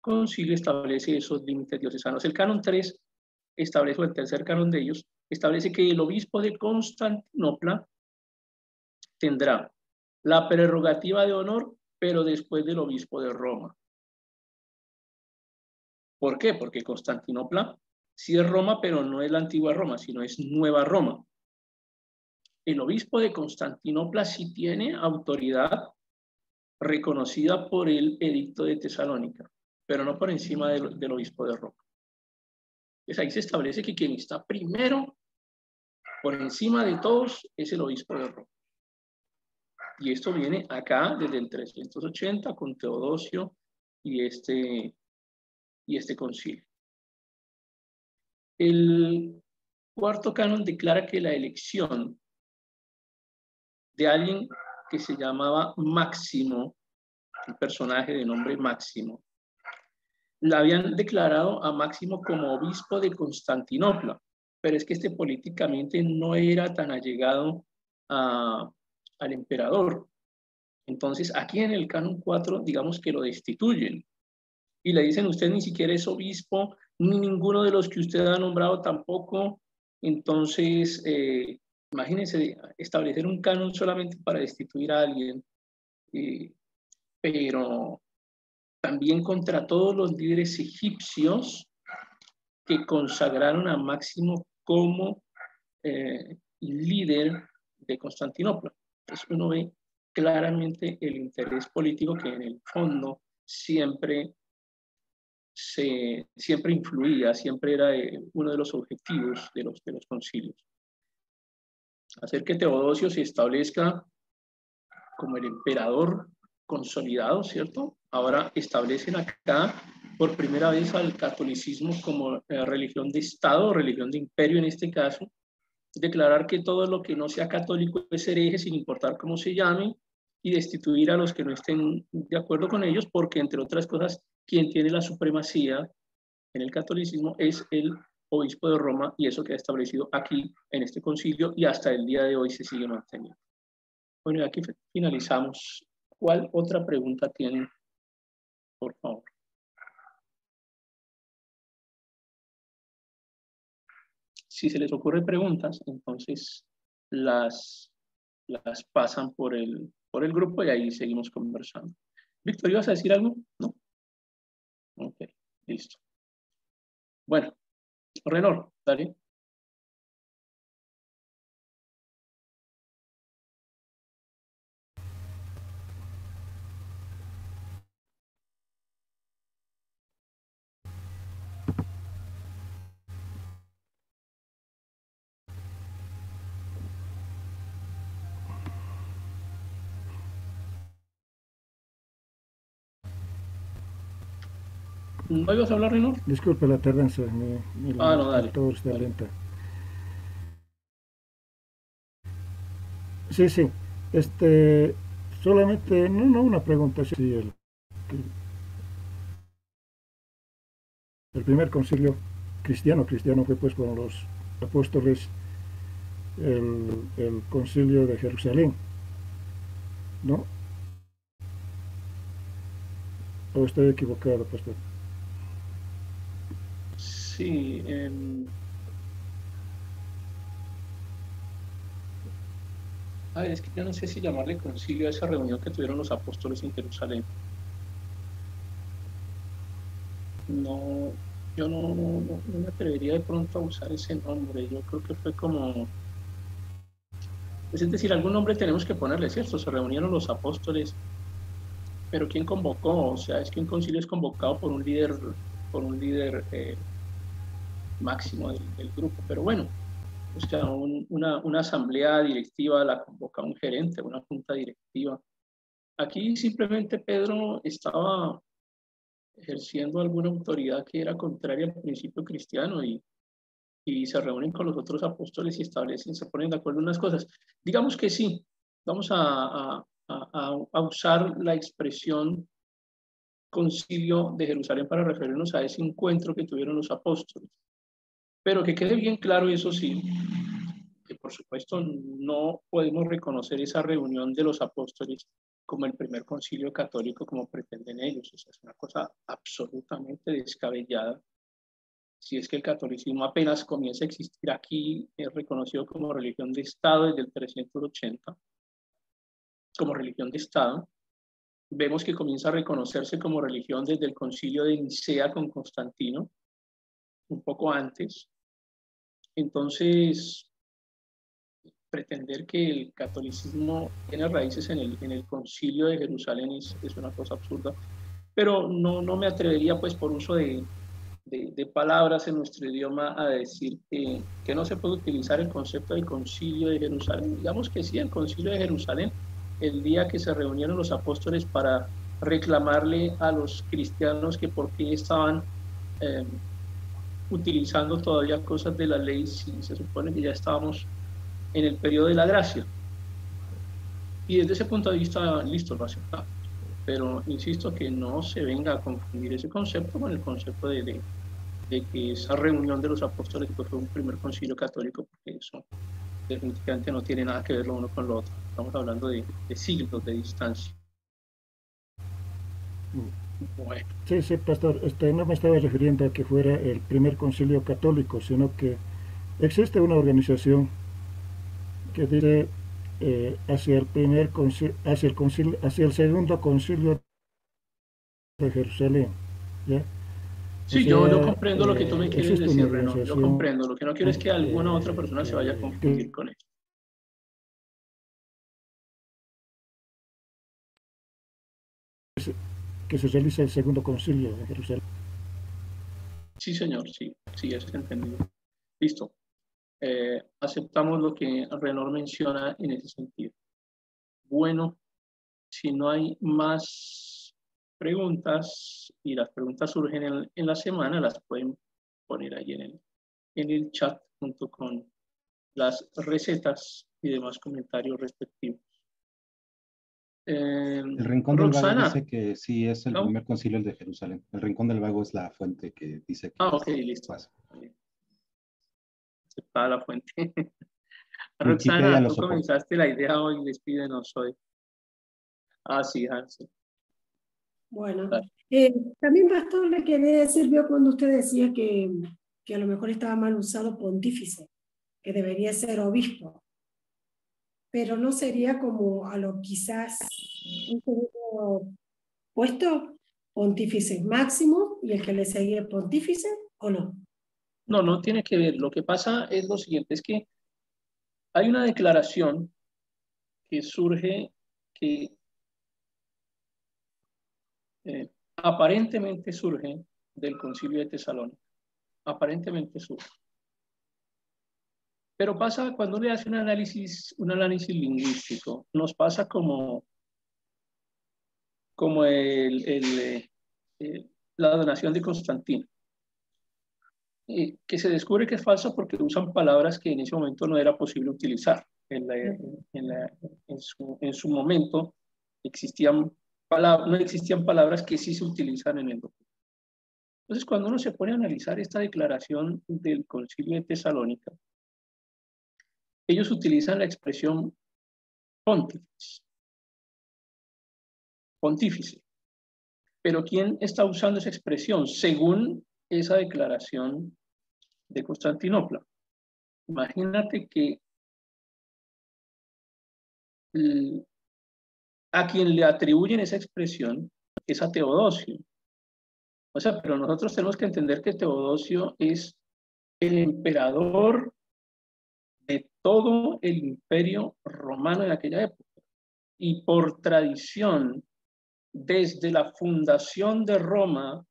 concilio establece esos límites diocesanos. El canon 3 establece, el tercer canon de ellos, establece que el obispo de Constantinopla tendrá la prerrogativa de honor, pero después del obispo de Roma. ¿Por qué? Porque Constantinopla sí es Roma, pero no es la antigua Roma, sino es Nueva Roma. El obispo de Constantinopla sí tiene autoridad reconocida por el edicto de Tesalónica, pero no por encima del, obispo de Roma. Entonces ahí se establece que quien está primero, por encima de todos, es el obispo de Roma. Y esto viene acá desde el 380 con Teodosio y este, y este concilio. El cuarto canon declara que la elección de alguien que se llamaba Máximo, un personaje de nombre Máximo. La habían declarado a Máximo como obispo de Constantinopla, pero es que este políticamente no era tan allegado a, al emperador. Entonces, aquí en el canon 4, digamos que lo destituyen y le dicen, usted ni siquiera es obispo, ni ninguno de los que usted ha nombrado tampoco. Entonces, eh, Imagínense establecer un canon solamente para destituir a alguien, eh, pero también contra todos los líderes egipcios que consagraron a Máximo como eh, líder de Constantinopla. Entonces uno ve claramente el interés político que en el fondo siempre se, siempre influía, siempre era eh, uno de los objetivos de los, de los concilios hacer que Teodosio se establezca como el emperador consolidado, ¿cierto? Ahora establecen acá por primera vez al catolicismo como eh, religión de Estado, religión de imperio en este caso, declarar que todo lo que no sea católico es hereje sin importar cómo se llame y destituir a los que no estén de acuerdo con ellos, porque entre otras cosas, quien tiene la supremacía en el catolicismo es el obispo de Roma y eso queda establecido aquí en este concilio y hasta el día de hoy se sigue manteniendo. Bueno, y aquí finalizamos. ¿Cuál otra pregunta tienen? Por favor. Si se les ocurren preguntas, entonces las, las pasan por el, por el grupo y ahí seguimos conversando. Víctor, ¿ibas a decir algo? No. Ok, listo. Bueno, Renor, dale. ¿No ibas a hablar? Disculpe la tardanza, mi, mi ah, no, dale, todo está lenta. Sí, sí. Este, solamente, no, no una pregunta, sí, el, el primer concilio cristiano, cristiano fue pues con los apóstoles, el, el concilio de Jerusalén, ¿no? ¿O estoy equivocado, pastor? Sí. Eh... es que yo no sé si llamarle concilio a esa reunión que tuvieron los apóstoles en Jerusalén. no, yo no, no, me atrevería de pronto a usar ese nombre. Yo creo que fue como, es decir, algún nombre tenemos que ponerle, ¿cierto? Se reunieron los apóstoles, pero ¿quién convocó? O sea, es que un concilio es convocado por un líder, por un líder eh, máximo del, grupo. Pero bueno, o sea, una, una asamblea directiva la convoca un gerente, una junta directiva. Aquí simplemente Pedro estaba ejerciendo alguna autoridad que era contraria al principio cristiano y, y se reúnen con los otros apóstoles y establecen, se ponen de acuerdo en unas cosas. Digamos que sí, vamos a, a, a, usar la expresión concilio de Jerusalén para referirnos a ese encuentro que tuvieron los apóstoles. Pero que quede bien claro, eso sí, que por supuesto no podemos reconocer esa reunión de los apóstoles como el primer concilio católico como pretenden ellos. O sea, es una cosa absolutamente descabellada. Si es que el catolicismo apenas comienza a existir aquí, es reconocido como religión de Estado desde el 380, como religión de Estado. Vemos que comienza a reconocerse como religión desde el concilio de Nicea con Constantino, un poco antes. Entonces, pretender que el catolicismo tiene raíces en el, en el concilio de Jerusalén es, es, una cosa absurda, pero no, no me atrevería pues por uso de, de, palabras en nuestro idioma a decir que, que, no se puede utilizar el concepto del concilio de Jerusalén. Digamos que sí, el concilio de Jerusalén, el día que se reunieron los apóstoles para reclamarle a los cristianos que por qué estaban eh, utilizando todavía cosas de la ley si se supone que ya estábamos en el periodo de la gracia. Y desde ese punto de vista, listo, lo aceptamos. Pero insisto que no se venga a confundir ese concepto con el concepto de, de, que esa reunión de los apóstoles fue un primer concilio católico, porque eso definitivamente no tiene nada que ver lo uno con lo otro. Estamos hablando de, de siglos de distancia. Bueno. Sí, sí, pastor, este, no me estaba refiriendo a que fuera el primer concilio católico, sino que existe una organización que dice eh, hacia el primer concilio, hacia el concilio, hacia el segundo concilio de Jerusalén. ¿ya? Sí, yo, yo, comprendo lo que tú me eh, quieres decir, Reno. Yo comprendo. Lo que no quiero es que alguna otra persona se vaya a confundir con eso. Que se el segundo concilio de Jerusalén. Sí, señor, sí, sí, es entendido. Listo. Eh, aceptamos lo que Renor menciona en ese sentido. Bueno, si no hay más preguntas y las preguntas surgen en, la semana, las pueden poner ahí en el, en el chat junto con las recetas y demás comentarios respectivos. Eh, el Rincón del Vago dice que sí es el primer concilio de Jerusalén. El Rincón del Vago es la fuente que dice que. Ah, ok, listo aceptada la fuente. Roxana, tú comenzaste la idea hoy, despídenos hoy. Ah, sí, Hansen. Bueno, eh, también, Pastor, le quería decir, vio cuando usted decía que, que a lo mejor estaba mal usado pontífice, que debería ser obispo, pero no sería como a lo quizás un puesto pontífice máximo y el que le seguía pontífice, ¿o no? No, no tiene que ver. Lo que pasa es lo siguiente, es que hay una declaración que surge que eh, aparentemente surge del concilio de Tesalónica. Aparentemente surge. Pero pasa cuando le hace un análisis, un análisis lingüístico, nos pasa como, como el, el, eh, la donación de Constantino que se descubre que es falso porque usan palabras que en ese momento no era posible utilizar. En, en, su, en su, momento existían palabras, no existían palabras que sí se utilizan en el documento. Entonces, cuando uno se pone a analizar esta declaración del concilio de Tesalónica, ellos utilizan la expresión pontífice. Pontífice. Pero ¿quién está usando esa expresión? Según esa declaración de Constantinopla. Imagínate que a quien le atribuyen esa expresión es a Teodosio. O sea, pero nosotros tenemos que entender que Teodosio es el emperador de todo el imperio romano de aquella época. Y por tradición, desde la fundación de Roma,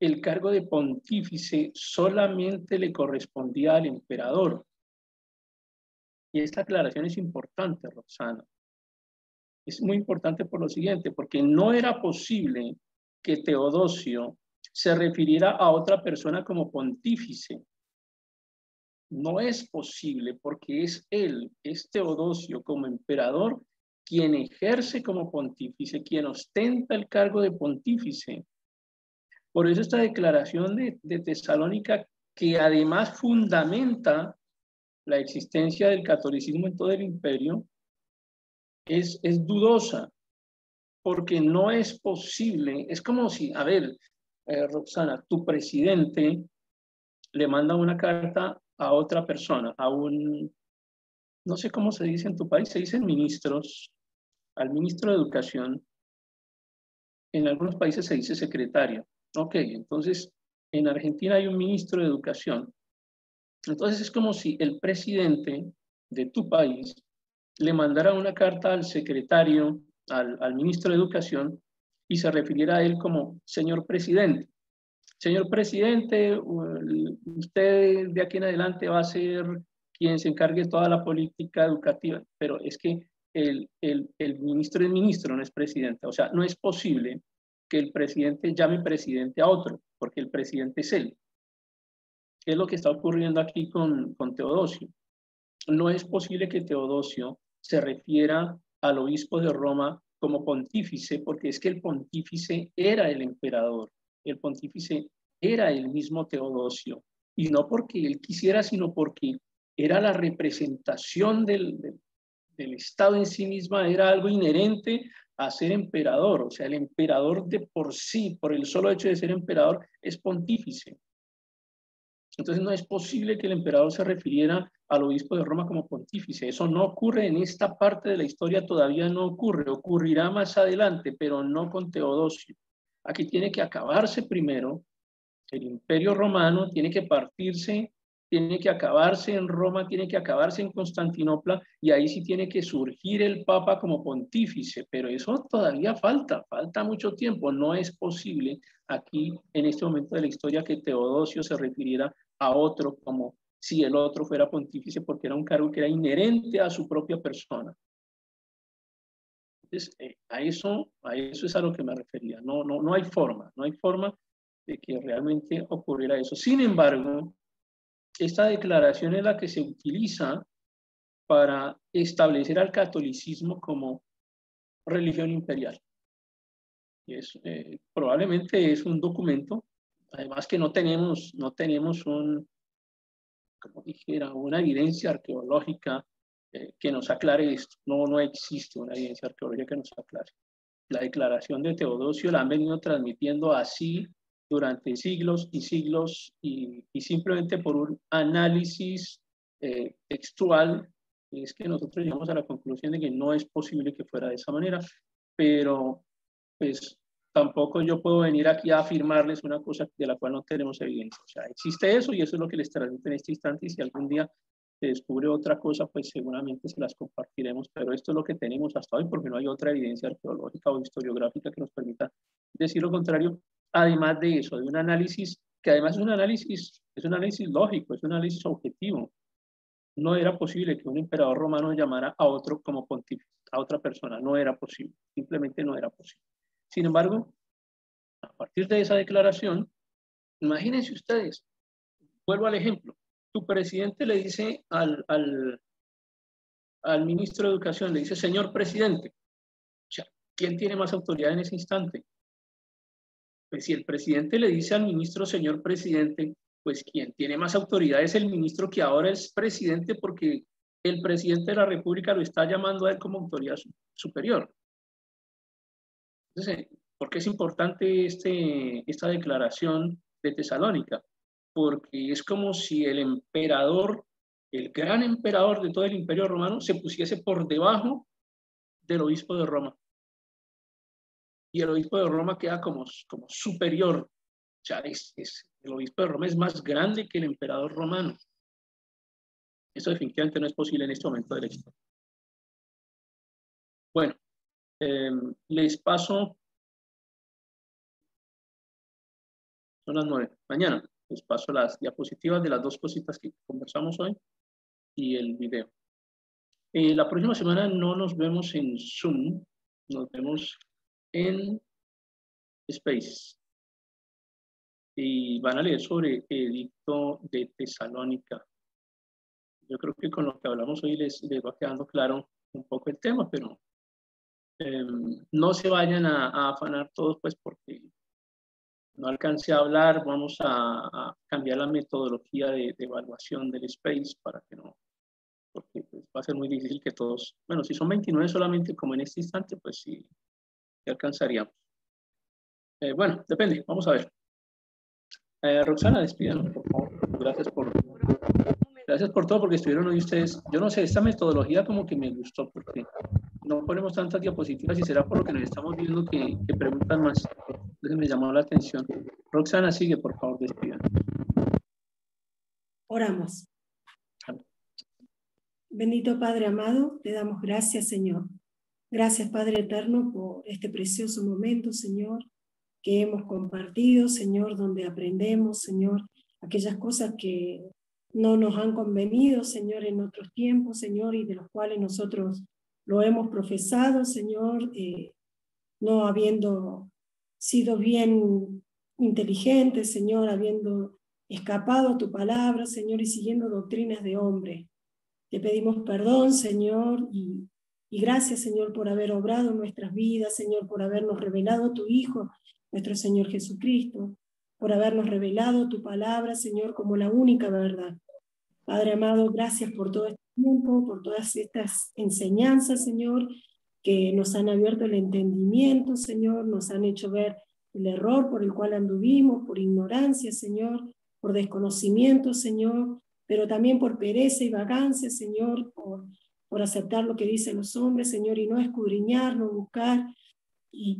el cargo de pontífice solamente le correspondía al emperador. Y esta aclaración es importante, Roxana. Es muy importante por lo siguiente, porque no era posible que Teodosio se refiriera a otra persona como pontífice. No es posible porque es él, es Teodosio como emperador, quien ejerce como pontífice, quien ostenta el cargo de pontífice. Por eso esta declaración de, de Tesalónica, que además fundamenta la existencia del catolicismo en todo el imperio, es, es dudosa, porque no es posible, es como si, a ver, eh, Roxana, tu presidente le manda una carta a otra persona, a un, no sé cómo se dice en tu país, se dicen ministros, al ministro de Educación, en algunos países se dice secretario. Ok, entonces en Argentina hay un ministro de Educación. Entonces es como si el presidente de tu país le mandara una carta al secretario, al, al ministro de Educación, y se refiriera a él como señor presidente. Señor presidente, usted de aquí en adelante va a ser quien se encargue de toda la política educativa, pero es que el, el, el ministro es ministro, no es presidente. O sea, no es posible que el presidente llame presidente a otro, porque el presidente es él. ¿Qué es lo que está ocurriendo aquí con, con Teodosio? No es posible que Teodosio se refiera al obispo de Roma como pontífice, porque es que el pontífice era el emperador, el pontífice era el mismo Teodosio, y no porque él quisiera, sino porque era la representación del, Estado en sí misma, era algo inherente a ser emperador, o sea, el emperador de por sí, por el solo hecho de ser emperador, es pontífice. Entonces no es posible que el emperador se refiriera al obispo de Roma como pontífice. Eso no ocurre en esta parte de la historia, todavía no ocurre. Ocurrirá más adelante, pero no con Teodosio. Aquí tiene que acabarse primero el imperio romano, tiene que partirse, tiene que acabarse en Roma, tiene que acabarse en Constantinopla y ahí sí tiene que surgir el Papa como pontífice, pero eso todavía falta, falta mucho tiempo. No es posible aquí en este momento de la historia que Teodosio se refiriera a otro como si el otro fuera pontífice porque era un cargo que era inherente a su propia persona. Entonces, eh, a, eso, a eso es a lo que me refería. No, no, no hay forma, no hay forma de que realmente ocurriera eso. Sin embargo, esta declaración es la que se utiliza para establecer al catolicismo como religión imperial. Es, eh, probablemente es un documento Además que no tenemos, no tenemos un, como dijera, una evidencia arqueológica eh, que nos aclare esto. No, no existe una evidencia arqueológica que nos aclare. La declaración de Teodosio la han venido transmitiendo así durante siglos y siglos y, y simplemente por un análisis eh, textual es que nosotros llegamos a la conclusión de que no es posible que fuera de esa manera, pero pues tampoco yo puedo venir aquí a afirmarles una cosa de la cual no tenemos evidencia. O sea, existe eso y eso es lo que les transmito en este instante y si algún día se descubre otra cosa, pues seguramente se las compartiremos, pero esto es lo que tenemos hasta hoy porque no hay otra evidencia arqueológica o historiográfica que nos permita decir lo contrario, además de eso, de un análisis que además es un análisis, es un análisis lógico, es un análisis objetivo. No era posible que un emperador romano llamara a otro como pontífice, a otra persona, no era posible, simplemente no era posible. Sin embargo, a partir de esa declaración, imagínense ustedes, vuelvo al ejemplo, tu presidente le dice al, al, ministro de Educación, le dice, señor presidente, ¿quién tiene más autoridad en ese instante? Pues si el presidente le dice al ministro, señor presidente, pues quien tiene más autoridad es el ministro que ahora es presidente porque el presidente de la República lo está llamando a él como autoridad superior. Entonces, ¿por qué es importante este, esta declaración de Tesalónica? Porque es como si el emperador, el gran emperador de todo el imperio romano, se pusiese por debajo del obispo de Roma. y el obispo de Roma queda como, como superior. O es, el obispo de Roma es más grande que el emperador romano. Eso definitivamente no es posible en este momento de la historia. Bueno, em, les paso. Son las nueve. Mañana les paso las diapositivas de las dos cositas que conversamos hoy y el video. Eh, la próxima semana no nos vemos en Zoom, nos vemos en Space. Y van a leer sobre el edicto de Tesalónica. Yo creo que con lo que hablamos hoy les, les va quedando claro un poco el tema, pero em, no se vayan a, afanar todos, pues porque no alcancé a hablar, vamos a, cambiar la metodología de, evaluación del space para que no, porque pues, va a ser muy difícil que todos, bueno, si son 29 solamente como en este instante, pues sí, alcanzaríamos. Eh, bueno, depende, vamos a ver. Eh, Roxana, despídanos, por favor. Gracias por, gracias por todo, porque estuvieron hoy ustedes. Yo no sé, esta metodología como que me gustó, porque no ponemos tantas diapositivas y será por lo que nos estamos viendo que, que preguntan más. Entonces me llamó la atención. Roxana, sigue, por favor, despídanos. Oramos. Bendito Padre amado, te damos gracias, Señor, Gracias, Padre Eterno, por este precioso momento, Señor, que hemos compartido, Señor, donde aprendemos, Señor, aquellas cosas que no nos han convenido, Señor, en otros tiempos, Señor, y de los cuales nosotros lo hemos profesado, Señor, eh, no habiendo sido bien inteligentes, Señor, habiendo escapado a tu palabra, Señor, y siguiendo doctrinas de hombre. Te pedimos perdón, Señor, y gracias, Señor, por haber obrado nuestras vidas, Señor, por habernos revelado tu Hijo, nuestro Señor Jesucristo, por habernos revelado tu palabra, Señor, como la única verdad. Padre amado, gracias por todo este tiempo, por todas estas enseñanzas, Señor, que nos han abierto el entendimiento, Señor, nos han hecho ver el error por el cual anduvimos, por ignorancia, Señor, por desconocimiento, Señor, pero también por pereza y vagancia, Señor, por por aceptar lo que dicen los hombres, Señor, y no escudriñar, no buscar y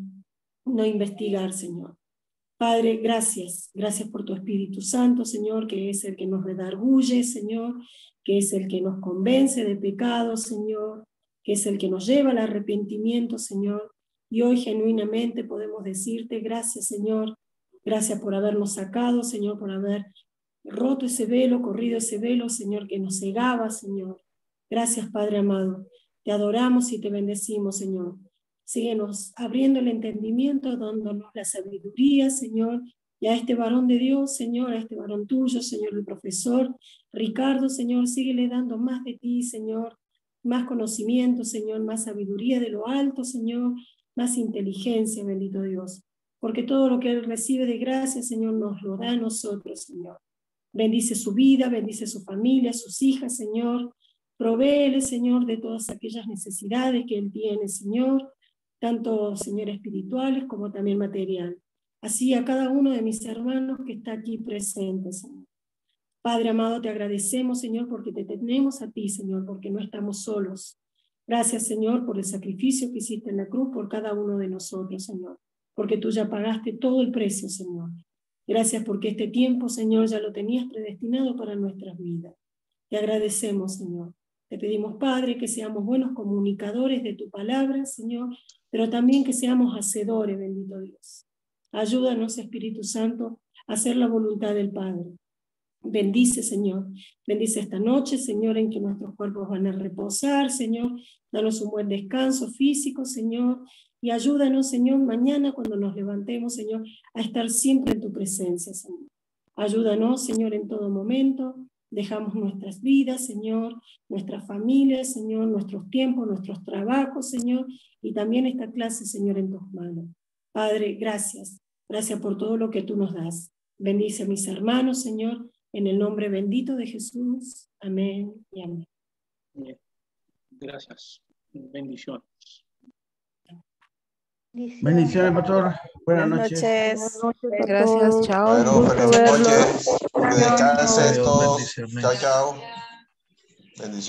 no investigar, Señor. Padre, gracias. Gracias por tu Espíritu Santo, Señor, que es el que nos redarguye, Señor, que es el que nos convence de pecado, Señor, que es el que nos lleva al arrepentimiento, Señor. Y hoy genuinamente podemos decirte gracias, Señor. Gracias por habernos sacado, Señor, por haber roto ese velo, corrido ese velo, Señor, que nos cegaba, Señor. Gracias, Padre amado. Te adoramos y te bendecimos, Señor. Síguenos abriendo el entendimiento, dándonos la sabiduría, Señor. Y a este varón de Dios, Señor, a este varón tuyo, Señor, el profesor Ricardo, Señor, síguele dando más de ti, Señor. Más conocimiento, Señor, más sabiduría de lo alto, Señor, más inteligencia, bendito Dios. Porque todo lo que Él recibe de gracia, Señor, nos lo da a nosotros, Señor. Bendice su vida, bendice su familia, sus hijas, Señor. Provéele, Señor, de todas aquellas necesidades que Él tiene, Señor, tanto, Señor, espirituales como también material. Así a cada uno de mis hermanos que está aquí presente, Señor. Padre amado, te agradecemos, Señor, porque te tenemos a ti, Señor, porque no estamos solos. Gracias, Señor, por el sacrificio que hiciste en la cruz por cada uno de nosotros, Señor, porque tú ya pagaste todo el precio, Señor. Gracias porque este tiempo, Señor, ya lo tenías predestinado para nuestras vidas. Te agradecemos, Señor. Te pedimos, Padre, que seamos buenos comunicadores de tu palabra, Señor, pero también que seamos hacedores, bendito Dios. Ayúdanos, Espíritu Santo, a hacer la voluntad del Padre. Bendice, Señor. Bendice esta noche, Señor, en que nuestros cuerpos van a reposar, Señor. Danos un buen descanso físico, Señor. Y ayúdanos, Señor, mañana cuando nos levantemos, Señor, a estar siempre en tu presencia, Señor. Ayúdanos, Señor, en todo momento. Dejamos nuestras vidas, Señor, nuestras familias, Señor, nuestros tiempos, nuestros trabajos, Señor, y también esta clase, Señor, en tus manos. Padre, gracias. Gracias por todo lo que tú nos das. Bendice a mis hermanos, Señor, en el nombre bendito de Jesús. Amén y amén. Gracias. Bendiciones. Bendiciones, pastor. Buenas, noches. Gracias, chao. Bueno, feliz noche. Que descanses todos. Chao, chao. Bendiciones.